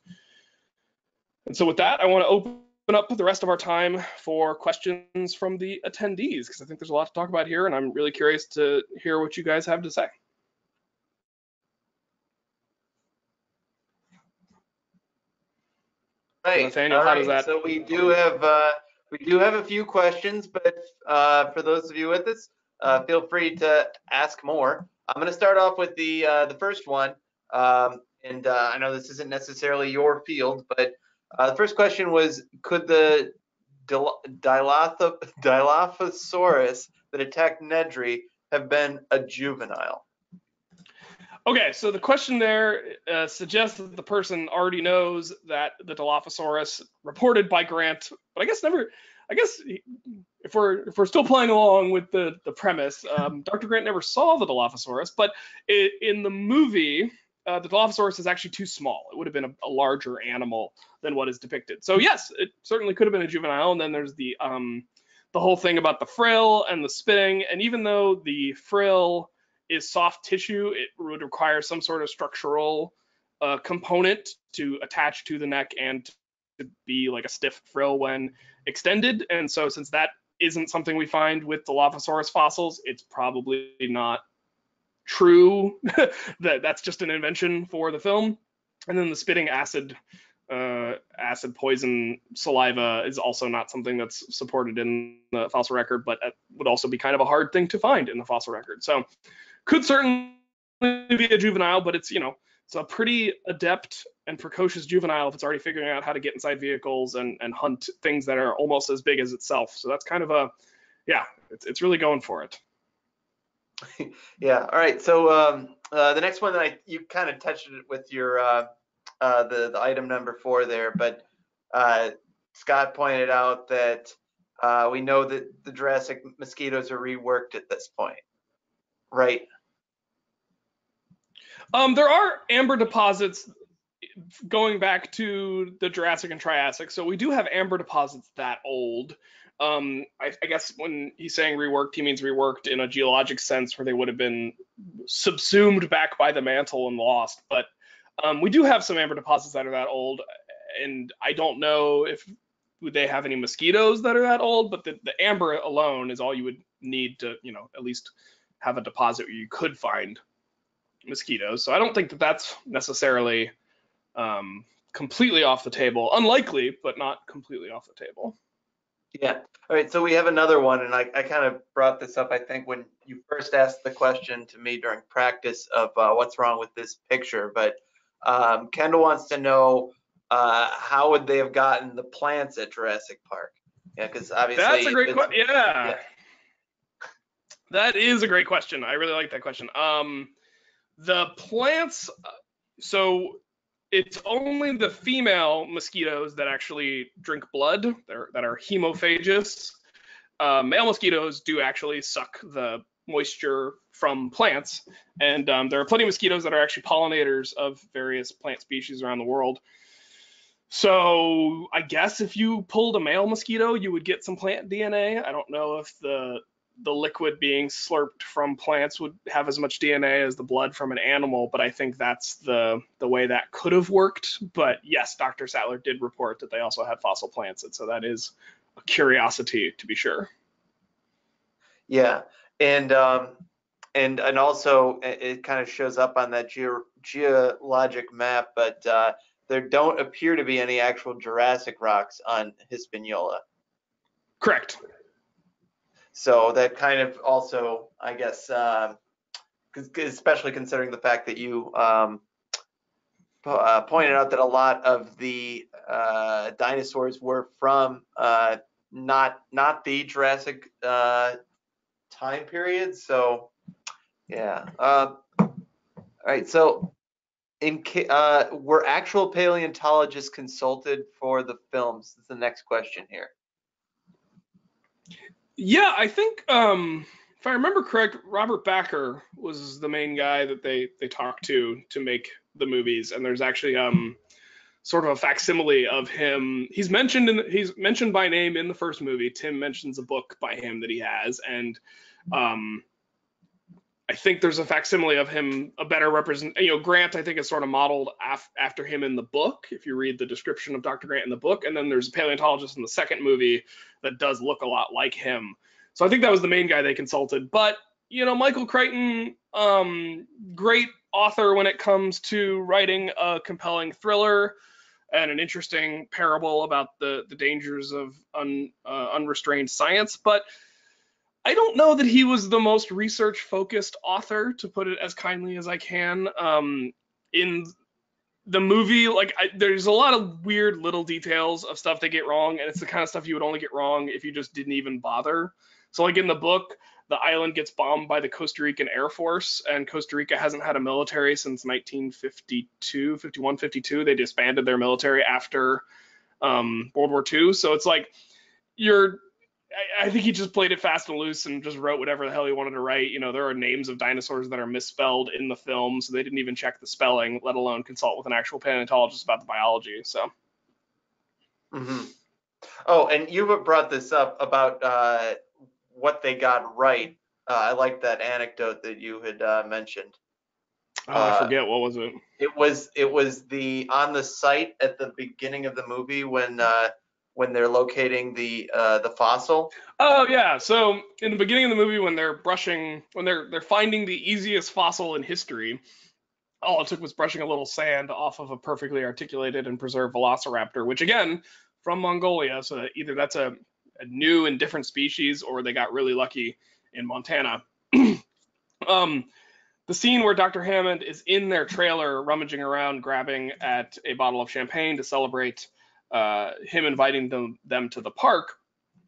And so with that, I want to open up the rest of our time for questions from the attendees because I think there's a lot to talk about here and I'm really curious to hear what you guys have to say. Right. Nathaniel, All how right. does that- So we do have uh, we do have a few questions, but uh, for those of you with us, uh, feel free to ask more. I'm going to start off with the uh, the first one, um, and uh, I know this isn't necessarily your field, but uh, the first question was: Could the Dil- (laughs) Dilophosaurus that attacked Nedry have been a juvenile? Okay, so the question there uh, suggests that the person already knows that the Dilophosaurus reported by Grant, but I guess never. I guess if we're if we're still playing along with the the premise, um, Dr. Grant never saw the Dilophosaurus, but it, in the movie, uh, the Dilophosaurus is actually too small. It would have been a, a larger animal than what is depicted. So yes, it certainly could have been a juvenile. And then there's the um the whole thing about the frill and the spitting, and even though the frill is soft tissue, it would require some sort of structural uh, component to attach to the neck and to be like a stiff frill when extended. And so, since that isn't something we find with the Dilophosaurus fossils, it's probably not true. (laughs) that that's just an invention for the film. And then the spitting acid, uh, acid poison saliva is also not something that's supported in the fossil record, but would also be kind of a hard thing to find in the fossil record. So could certainly be a juvenile, but it's you know it's a pretty adept and precocious juvenile if it's already figuring out how to get inside vehicles and and hunt things that are almost as big as itself. So that's kind of a yeah, it's it's really going for it. (laughs) Yeah. All right. So um, uh, the next one that I you kind of touched it with your uh, uh, the the item number four there, but uh, Scott pointed out that uh, we know that the Jurassic mosquitoes are reworked at this point, right? Um, there are amber deposits going back to the Jurassic and Triassic, so we do have amber deposits that old. Um, I, I guess when he's saying reworked, he means reworked in a geologic sense, where they would have been subsumed back by the mantle and lost. But um, we do have some amber deposits that are that old, and I don't know if they have any mosquitoes that are that old, but the, the amber alone is all you would need to, you know, at least have a deposit where you could find mosquitoes. So I don't think that that's necessarily um, completely off the table. Unlikely, but not completely off the table. Yeah. All right. So we have another one, and I, I kind of brought this up, I think, when you first asked the question to me during practice of uh, what's wrong with this picture. But um, Kendall wants to know uh, how would they have gotten the plants at Jurassic Park? Yeah, because obviously That's a great question. Yeah. yeah. That is a great question. I really like that question. Um, the plants, so it's only the female mosquitoes that actually drink blood that are, hemophagous. Uh, male mosquitoes do actually suck the moisture from plants, and um, there are plenty of mosquitoes that are actually pollinators of various plant species around the world. So I guess if you pulled a male mosquito, you would get some plant DNA. I don't know if the the liquid being slurped from plants would have as much DNA as the blood from an animal, but I think that's the the way that could have worked. But yes, Dr. Sattler did report that they also had fossil plants, and so that is a curiosity to be sure. Yeah, and um, and and also it, it kind of shows up on that ge- geologic map, but uh, there don't appear to be any actual Jurassic rocks on Hispaniola. Correct. So that kind of also, I guess, um, especially considering the fact that you um, uh, pointed out that a lot of the uh, dinosaurs were from uh, not not the Jurassic uh, time period. So yeah. Uh, all right. So in uh, were actual paleontologists consulted for the films? Is the next question here. Yeah, I think um, if I remember correct, Robert Bakker was the main guy that they they talked to to make the movies, and there's actually um sort of a facsimile of him. He's mentioned in he's mentioned by name in the first movie. Tim mentions a book by him that he has, and um, I think there's a facsimile of him, a better represent. You know, Grant I think is sort of modeled af- after him in the book. If you read the description of Dr. Grant in the book, and then there's a paleontologist in the second movie that does look a lot like him. So I think that was the main guy they consulted. But you know, Michael Crichton, um, great author when it comes to writing a compelling thriller and an interesting parable about the the dangers of un, uh, unrestrained science, but I don't know that he was the most research focused author, to put it as kindly as I can. Um, in the movie, like I, there's a lot of weird little details of stuff they get wrong, and it's the kind of stuff you would only get wrong if you just didn't even bother. So, like in the book, the island gets bombed by the Costa Rican Air Force, and Costa Rica hasn't had a military since 1952, 51, 52. They disbanded their military after um, World War II. So it's like you're I, I think he just played it fast and loose and just wrote whatever the hell he wanted to write. You know, there are names of dinosaurs that are misspelled in the film, so they didn't even check the spelling, let alone consult with an actual paleontologist about the biology. So. Mm-hmm. Oh, and you brought this up about uh, what they got right. Uh, I like that anecdote that you had uh, mentioned. Oh, I uh, forget what was it. It was it was the on the site at the beginning of the movie when uh, when they're locating the uh, the fossil? Oh yeah. So in the beginning of the movie, when they're brushing, when they're they're finding the easiest fossil in history, all it took was brushing a little sand off of a perfectly articulated and preserved velociraptor, which again from Mongolia. So that either that's a, a new and different species, or they got really lucky in Montana. (clears throat) um, the scene where Dr. Hammond is in their trailer rummaging around, grabbing at a bottle of champagne to celebrate uh, him inviting them them to the park,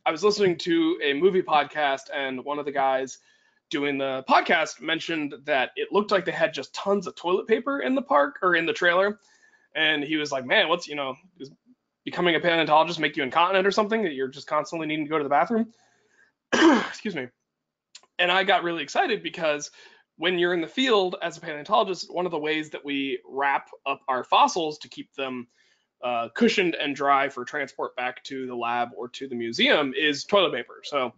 I was listening to a movie podcast, and one of the guys doing the podcast mentioned that it looked like they had just tons of toilet paper in the park or in the trailer, and he was like, "Man, what's you know, is becoming a paleontologist make you incontinent or something that you're just constantly needing to go to the bathroom?" (clears throat) Excuse me. And I got really excited because when you're in the field as a paleontologist, one of the ways that we wrap up our fossils to keep them uh, cushioned and dry for transport back to the lab or to the museum is toilet paper. So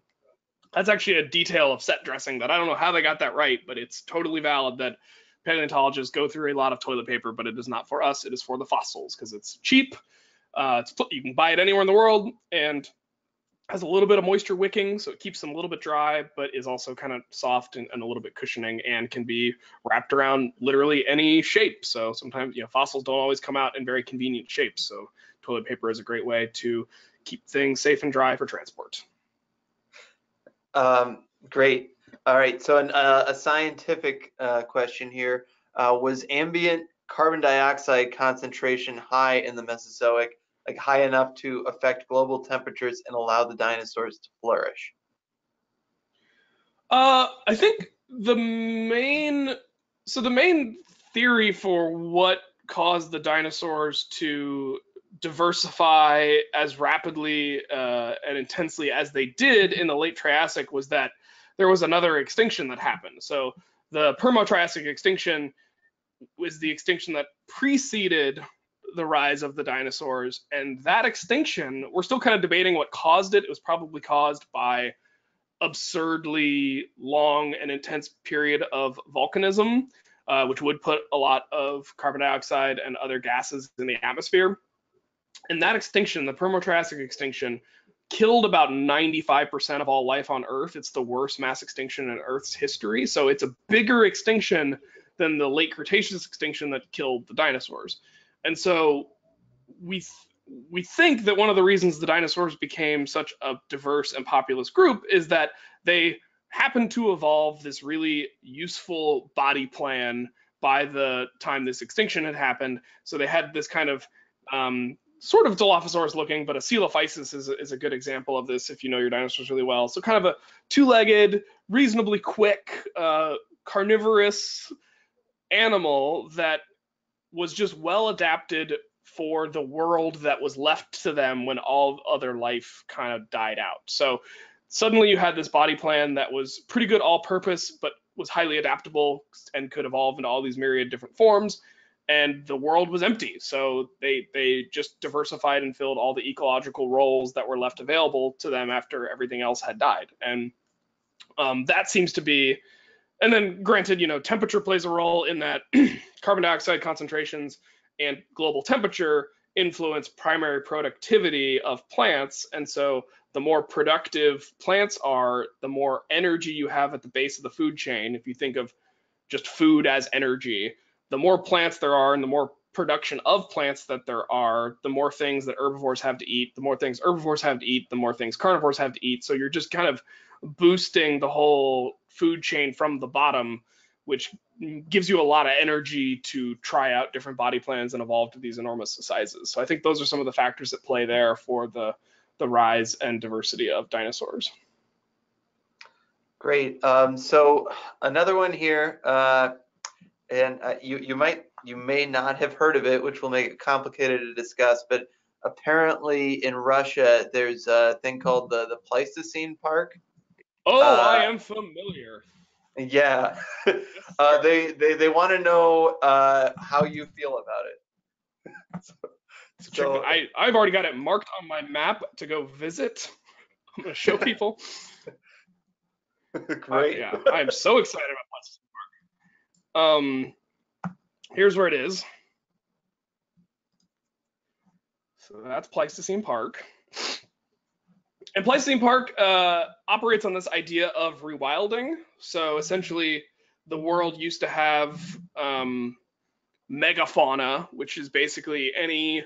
that's actually a detail of set dressing that I don't know how they got that right, but it's totally valid that paleontologists go through a lot of toilet paper, but it is not for us. It is for the fossils because it's cheap. Uh, it's, you can buy it anywhere in the world, and has a little bit of moisture wicking, so it keeps them a little bit dry, but is also kind of soft and, and, a little bit cushioning and can be wrapped around literally any shape. So sometimes, you know, fossils don't always come out in very convenient shapes. So toilet paper is a great way to keep things safe and dry for transport. Um, great. All right. So an, uh, a scientific uh, question here. Uh, was ambient carbon dioxide concentration high in the Mesozoic? Like high enough to affect global temperatures and allow the dinosaurs to flourish? Uh, I think the main so the main theory for what caused the dinosaurs to diversify as rapidly uh, and intensely as they did in the late Triassic was that there was another extinction that happened. So the Permo-Triassic extinction was the extinction that preceded the rise of the dinosaurs. And that extinction, we're still kind of debating what caused it. It was probably caused by absurdly long and intense period of volcanism, uh, which would put a lot of carbon dioxide and other gases in the atmosphere. And that extinction, the Permo-Triassic extinction, killed about 95% of all life on Earth. It's the worst mass extinction in Earth's history. So it's a bigger extinction than the late Cretaceous extinction that killed the dinosaurs. And so we th- we think that one of the reasons the dinosaurs became such a diverse and populous group is that they happened to evolve this really useful body plan by the time this extinction had happened. So they had this kind of um, sort of Dilophosaurus looking, but a Coelophysis is, is a good example of this if you know your dinosaurs really well. So kind of a two-legged, reasonably quick, uh, carnivorous animal that was just well adapted for the world that was left to them when all other life kind of died out. So suddenly you had this body plan that was pretty good all purpose, but was highly adaptable and could evolve into all these myriad different forms. And the world was empty. So they they just diversified and filled all the ecological roles that were left available to them after everything else had died. And um, that seems to be and then granted, you know, temperature plays a role in that (clears throat) carbon dioxide concentrations and global temperature influence primary productivity of plants. And so the more productive plants are, the more energy you have at the base of the food chain. If you think of just food as energy, the more plants there are and the more production of plants that there are, the more things that herbivores have to eat, the more things herbivores have to eat, the more things carnivores have to eat. So you're just kind of boosting the whole food chain from the bottom, which gives you a lot of energy to try out different body plans and evolve to these enormous sizes. So I think those are some of the factors that play there for the the rise and diversity of dinosaurs. Great. Um, so another one here, uh, and uh, you you might you may not have heard of it, which will make it complicated to discuss. But apparently in Russia, there's a thing called the the Pleistocene Park, Oh, uh, I am familiar. Yeah, (laughs) uh, they they they want to know uh, how you feel about it. (laughs) so, I I've already got it marked on my map to go visit. I'm gonna show (laughs) people. Great. Uh, yeah, I'm so excited about Pleistocene Park. Um, here's where it is. So that's Pleistocene Park. And Pleistocene Park uh, operates on this idea of rewilding. So essentially, the world used to have um, megafauna, which is basically any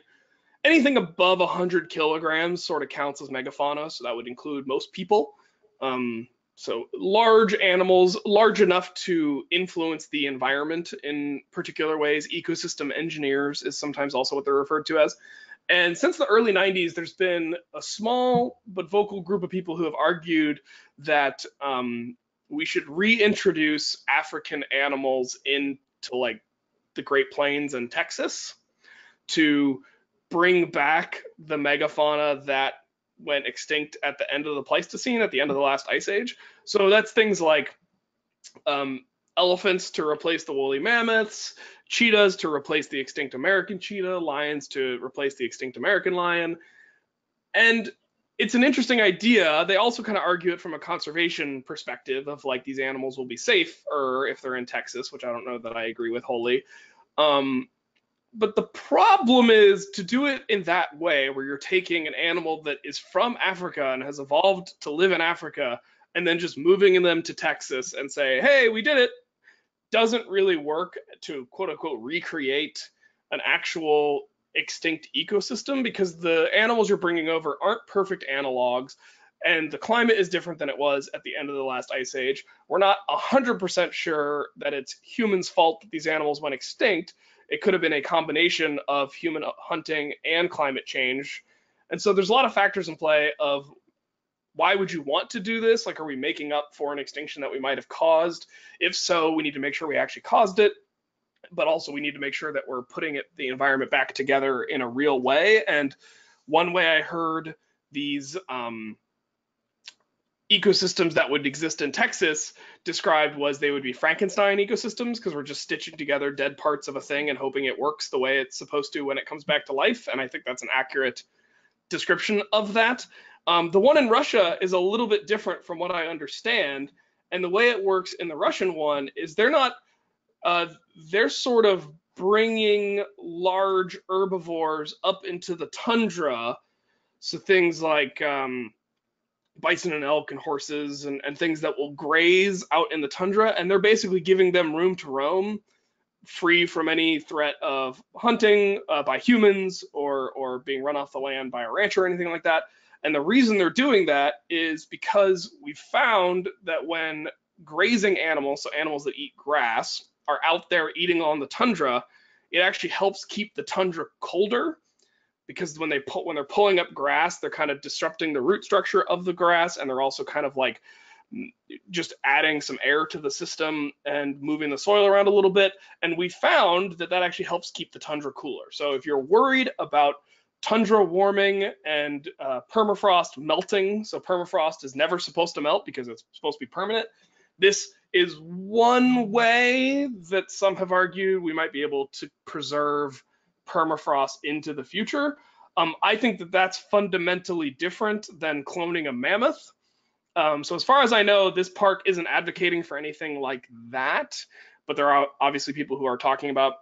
anything above 100 kilograms sort of counts as megafauna. So that would include most people. Um, so large animals, large enough to influence the environment in particular ways. Ecosystem engineers is sometimes also what they're referred to as. And since the early 90s, there's been a small but vocal group of people who have argued that um, we should reintroduce African animals into like the Great Plains and Texas to bring back the megafauna that went extinct at the end of the Pleistocene, at the end of the last ice age. So that's things like um, elephants to replace the woolly mammoths, cheetahs to replace the extinct American cheetah, lions to replace the extinct American lion. And it's an interesting idea. They also kind of argue it from a conservation perspective of like these animals will be safe or if they're in Texas, which I don't know that I agree with wholly. Um, but the problem is to do it in that way, where you're taking an animal that is from Africa and has evolved to live in Africa, and then just moving them to Texas and say, hey, we did it doesn't really work to quote unquote recreate an actual extinct ecosystem because the animals you're bringing over aren't perfect analogs and the climate is different than it was at the end of the last ice age. We're not 100% sure that it's humans' fault that these animals went extinct. It could have been a combination of human hunting and climate change. And so there's a lot of factors in play of why would you want to do this? Like, are we making up for an extinction that we might have caused? If so, we need to make sure we actually caused it. But also, we need to make sure that we're putting it, the environment back together in a real way. And one way I heard these um, ecosystems that would exist in Texas described was they would be Frankenstein ecosystems because we're just stitching together dead parts of a thing and hoping it works the way it's supposed to when it comes back to life. And I think that's an accurate description of that. Um, the one in Russia is a little bit different from what I understand. And the way it works in the Russian one is they're not, uh, they're sort of bringing large herbivores up into the tundra. So things like um, bison and elk and horses and, and things that will graze out in the tundra. And they're basically giving them room to roam free from any threat of hunting uh, by humans or, or being run off the land by a rancher or anything like that. And the reason they're doing that is because we found that when grazing animals, so animals that eat grass, are out there eating on the tundra, it actually helps keep the tundra colder because when they pull when they're pulling up grass, they're kind of disrupting the root structure of the grass, and they're also kind of like mm, just adding some air to the system and moving the soil around a little bit. And we found that that actually helps keep the tundra cooler. So if you're worried about tundra warming and uh, permafrost melting, so permafrost is never supposed to melt because it's supposed to be permanent. This is one way that some have argued we might be able to preserve permafrost into the future. Um, I think that that's fundamentally different than cloning a mammoth. Um, so as far as I know, this park isn't advocating for anything like that, but there are obviously people who are talking about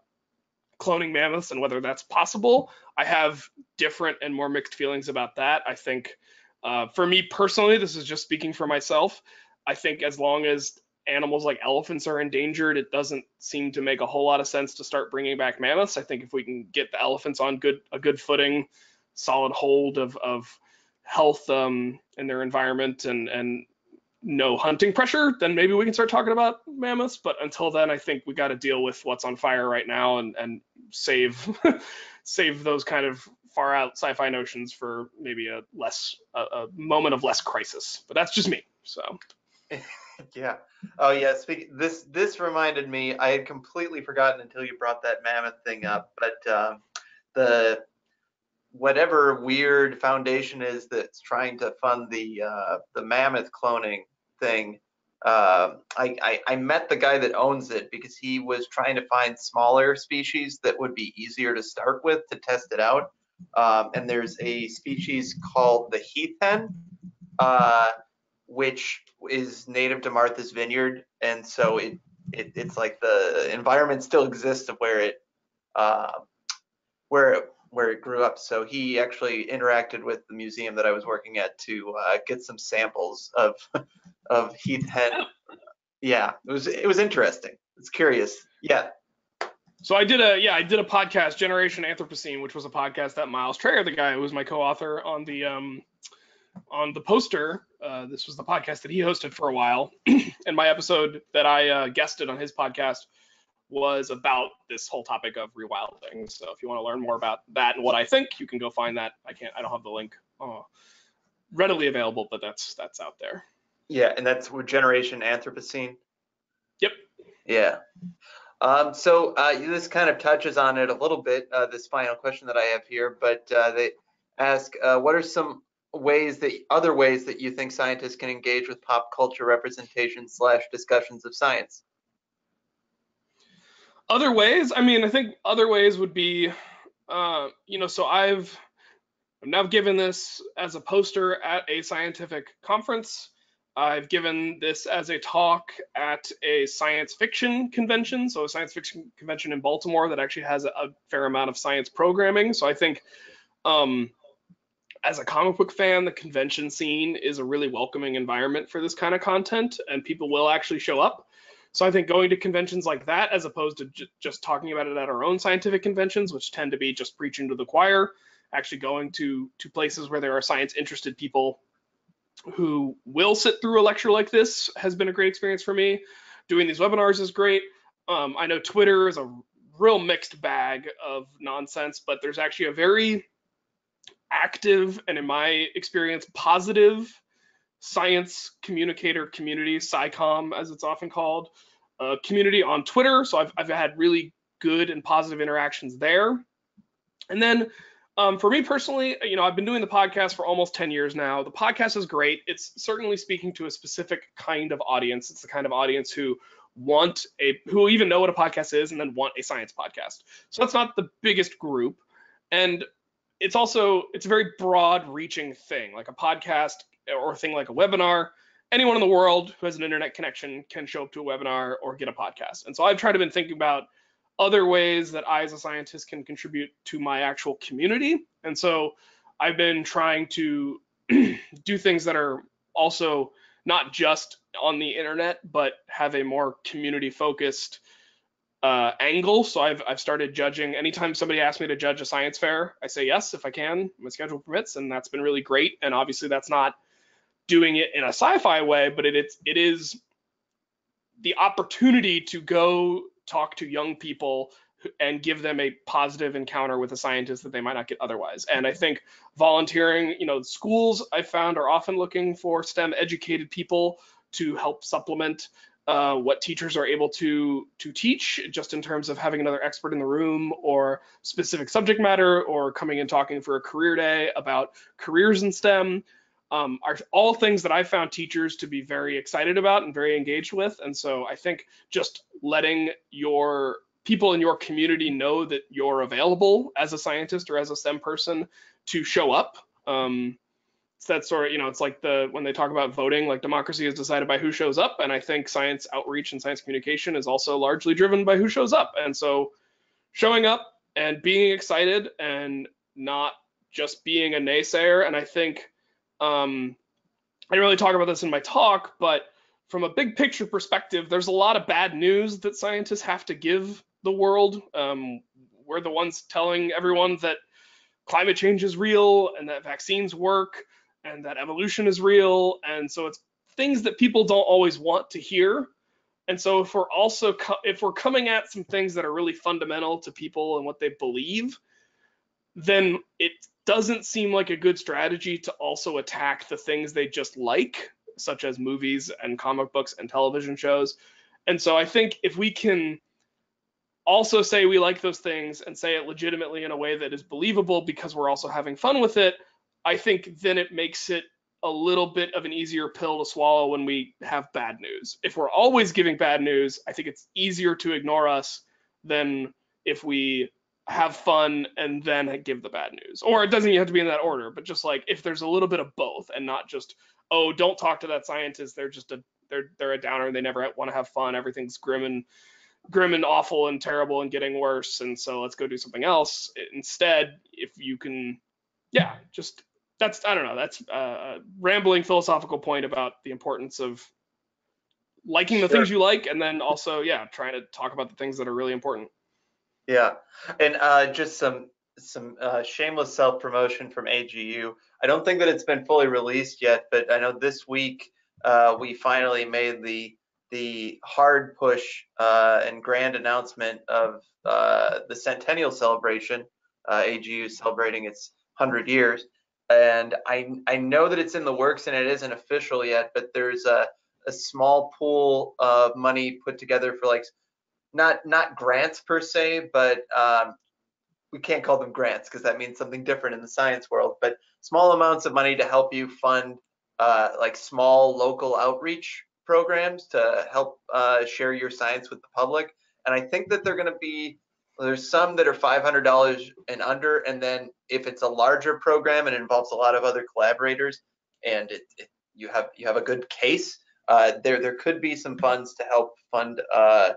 cloning mammoths and whether that's possible. I have different and more mixed feelings about that. I think uh, for me personally, this is just speaking for myself. I think as long as animals like elephants are endangered, it doesn't seem to make a whole lot of sense to start bringing back mammoths. I think if we can get the elephants on good a good footing, solid hold of of health um, in their environment and and no hunting pressure, then maybe we can start talking about mammoths. But until then, I think we got to deal with what's on fire right now and and save (laughs) save those kind of far out sci-fi notions for maybe a less a, a moment of less crisis. But that's just me. So. (laughs) yeah. Oh yeah. Speak. This this reminded me. I had completely forgotten until you brought that mammoth thing up. But uh, the whatever weird foundation is that's trying to fund the uh, the mammoth cloning thing. Uh, I, I, I met the guy that owns it because he was trying to find smaller species that would be easier to start with to test it out. Um, and there's a species called the heath hen, uh, which is native to Martha's Vineyard, and so it, it it's like the environment still exists of where it uh, where where it grew up. So he actually interacted with the museum that I was working at to uh, get some samples of (laughs) of heath hen. Yeah, it was it was interesting. It's curious. Yeah. So I did a yeah I did a podcast Generation Anthropocene, which was a podcast that Miles Traer, the guy who was my co-author on the um, on the poster. Uh, this was the podcast that he hosted for a while, (clears throat) and my episode that I uh, guested on his podcast was about this whole topic of rewilding. So if you want to learn more about that and what I think, you can go find that. I can't. I don't have the link uh, readily available, but that's that's out there. Yeah, and that's with Generation Anthropocene. Yep. Yeah. Um, so uh, this kind of touches on it a little bit. Uh, this final question that I have here, but uh, they ask, uh, what are some ways that other ways that you think scientists can engage with pop culture representation slash discussions of science? Other ways, I mean, I think other ways would be, uh, you know, so I've I've now given this as a poster at a scientific conference. I've given this as a talk at a science fiction convention, so a science fiction convention in Baltimore that actually has a, a fair amount of science programming. So I think um, as a comic book fan, the convention scene is a really welcoming environment for this kind of content, and people will actually show up. So I think going to conventions like that, as opposed to j- just talking about it at our own scientific conventions, which tend to be just preaching to the choir, actually going to to places where there are science interested people who will sit through a lecture like this has been a great experience for me. Doing these webinars is great. Um, I know Twitter is a real mixed bag of nonsense, but there's actually a very active and in my experience positive science communicator community SciComm as it's often called uh, community on twitter so I've, I've had really good and positive interactions there and then Um, for me personally, you know, I've been doing the podcast for almost 10 years now. The podcast is great. It's certainly speaking to a specific kind of audience. It's the kind of audience who want a who even know what a podcast is and then want a science podcast. So that's not the biggest group. And it's also it's a very broad reaching thing. Like a podcast or a thing like a webinar, anyone in the world who has an internet connection can show up to a webinar or get a podcast. And so I've tried to been thinking about other ways that I as a scientist can contribute to my actual community. And so I've been trying to (clears throat) do things that are also not just on the internet, but have a more community focused uh, angle. So I've, I've started judging anytime somebody asks me to judge a science fair, I say yes if I can, my schedule permits, and that's been really great. And obviously that's not doing it in a sci-fi way, but it, it's it is the opportunity to go talk to young people and give them a positive encounter with a scientist that they might not get otherwise. And I think volunteering, you know, schools I found are often looking for STEM educated people to help supplement uh, what teachers are able to to teach, just in terms of having another expert in the room or specific subject matter, or coming and talking for a career day about careers in STEM um, are all things that I found teachers to be very excited about and very engaged with. And so I think just letting your people in your community know that you're available as a scientist or as a STEM person to show up. Um, it's that sort of, you know, it's like the when they talk about voting, like democracy is decided by who shows up. And I think science outreach and science communication is also largely driven by who shows up. And so showing up and being excited and not just being a naysayer. And I think um, I didn't really talk about this in my talk, but from a big picture perspective, there's a lot of bad news that scientists have to give the world. Um, we're the ones telling everyone that climate change is real and that vaccines work and that evolution is real. And so it's things that people don't always want to hear. And so if we're also if we're coming at some things that are really fundamental to people and what they believe, then it doesn't seem like a good strategy to also attack the things they just like, such as movies and comic books and television shows. And so I think if we can also say we like those things and say it legitimately in a way that is believable because we're also having fun with it, I think then it makes it a little bit of an easier pill to swallow when we have bad news. If we're always giving bad news, I think it's easier to ignore us than if we have fun and then give the bad news. Or it doesn't even have to be in that order, but just like if there's a little bit of both and not just, oh, don't talk to that scientist. They're just a they're they're a downer and they never want to have fun. Everything's grim and grim and awful and terrible and getting worse. And so let's go do something else. Instead, if you can, yeah, just that's I don't know. That's a rambling philosophical point about the importance of liking the sure. things you like and then also yeah trying to talk about the things that are really important yeah, and uh, just some some uh, shameless self promotion from AGU. I don't think that it's been fully released yet, but I know this week uh, we finally made the the hard push uh, and grand announcement of uh, the centennial celebration. Uh, AGU celebrating its 100 years, and I I know that it's in the works and it isn't official yet, but there's a a small pool of money put together for like not not grants per se, but um, we can't call them grants because that means something different in the science world. But small amounts of money to help you fund uh, like small local outreach programs to help uh, share your science with the public. And I think that they're going to be there's some that are $500 and under, and then if it's a larger program and involves a lot of other collaborators, and it, it, you have you have a good case, uh, there there could be some funds to help fund uh,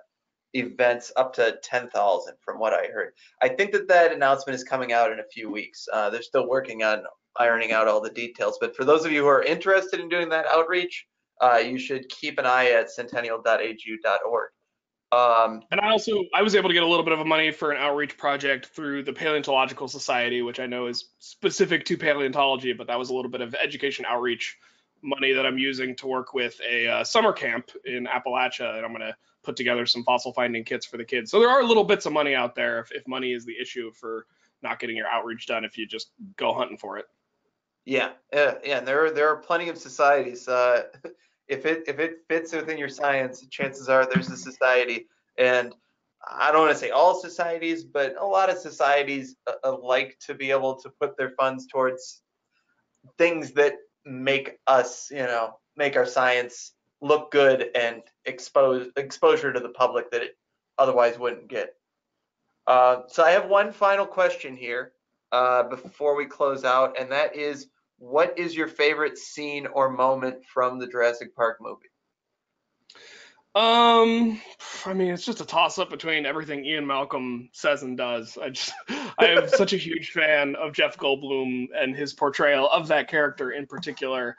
events up to 10,000 from what I heard. I think that that announcement is coming out in a few weeks. Uh, they're still working on ironing out all the details, but for those of you who are interested in doing that outreach, uh, you should keep an eye at centennial.agu.org. Um, and I also I was able to get a little bit of money for an outreach project through the Paleontological Society, which I know is specific to paleontology, but that was a little bit of education outreach money that I'm using to work with a uh, summer camp in Appalachia, and I'm going to put together some fossil finding kits for the kids. So there are little bits of money out there if, if money is the issue for not getting your outreach done if you just go hunting for it. Yeah, yeah, yeah. There are there are plenty of societies. Uh, (laughs) if it if it fits within your science, chances are there's a society. And I don't want to say all societies, but a lot of societies uh, uh, like to be able to put their funds towards things that make us, you know, make our science look good and expose exposure to the public that it otherwise wouldn't get. Uh, so I have one final question here uh, before we close out, and that is, what is your favorite scene or moment from the Jurassic Park movie? Um, I mean, it's just a toss up between everything Ian Malcolm says and does. I just, I am (laughs) such a huge fan of Jeff Goldblum and his portrayal of that character in particular.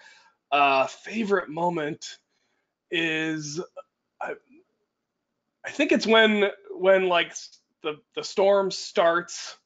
Uh, favorite moment is, I, I think it's when, when like the the storm starts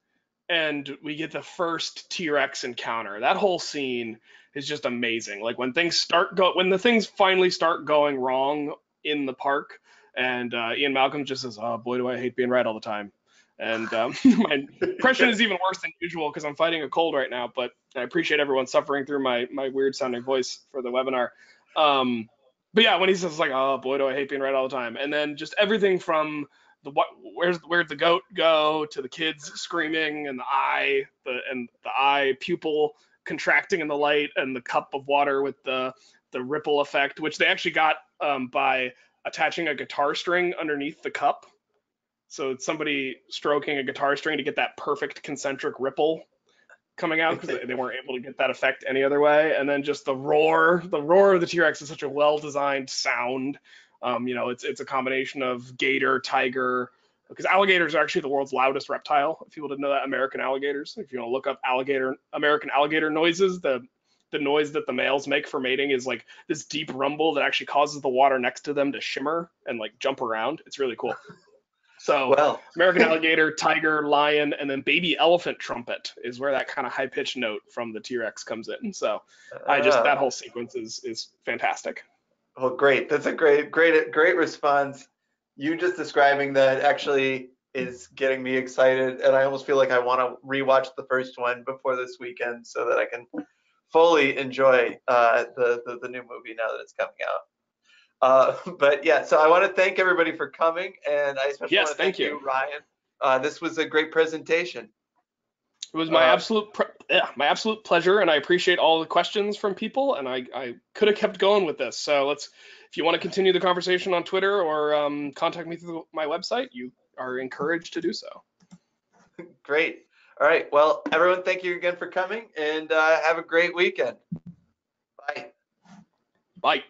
and we get the first T-Rex encounter. That whole scene is just amazing. Like when things start go when the things finally start going wrong in the park. And uh, Ian Malcolm just says, "Oh boy, do I hate being right all the time." And um, (laughs) my impression is even worse than usual because I'm fighting a cold right now. But I appreciate everyone suffering through my my weird sounding voice for the webinar. Um, but yeah, when he says like, "Oh boy, do I hate being right all the time," and then just everything from the what where's where'd the goat go to the kids screaming and the eye the and the eye pupil contracting in the light and the cup of water with the the ripple effect, which they actually got um, by attaching a guitar string underneath the cup. So it's somebody stroking a guitar string to get that perfect concentric ripple coming out because they weren't able to get that effect any other way. And then just the roar, the roar of the T-Rex is such a well-designed sound. Um, you know, it's it's a combination of gator, tiger, because alligators are actually the world's loudest reptile. If people didn't know that, American alligators. If you want to look up alligator, American alligator noises, the the noise that the males make for mating is like this deep rumble that actually causes the water next to them to shimmer and like jump around. It's really cool. (laughs) So well. (laughs) American alligator, tiger, lion, and then baby elephant trumpet is where that kind of high pitched note from the T-Rex comes in. So uh, I just that ah. whole sequence is is fantastic. Well, great. That's a great, great, great response. You just describing that actually is getting me excited, and I almost feel like I want to rewatch the first one before this weekend so that I can fully enjoy uh, the, the, the new movie now that it's coming out. Uh, (laughs) but yeah, so I want to thank everybody for coming, and I especially yes, want to thank, thank you. you, Ryan. Uh, this was a great presentation. It was my uh, absolute pre- yeah, my absolute pleasure, and I appreciate all the questions from people. And I, I could have kept going with this. So let's, if you want to continue the conversation on Twitter or um, contact me through my website, you are encouraged to do so. (laughs) Great. All right. Well, everyone, thank you again for coming and uh, have a great weekend. Bye. Bye.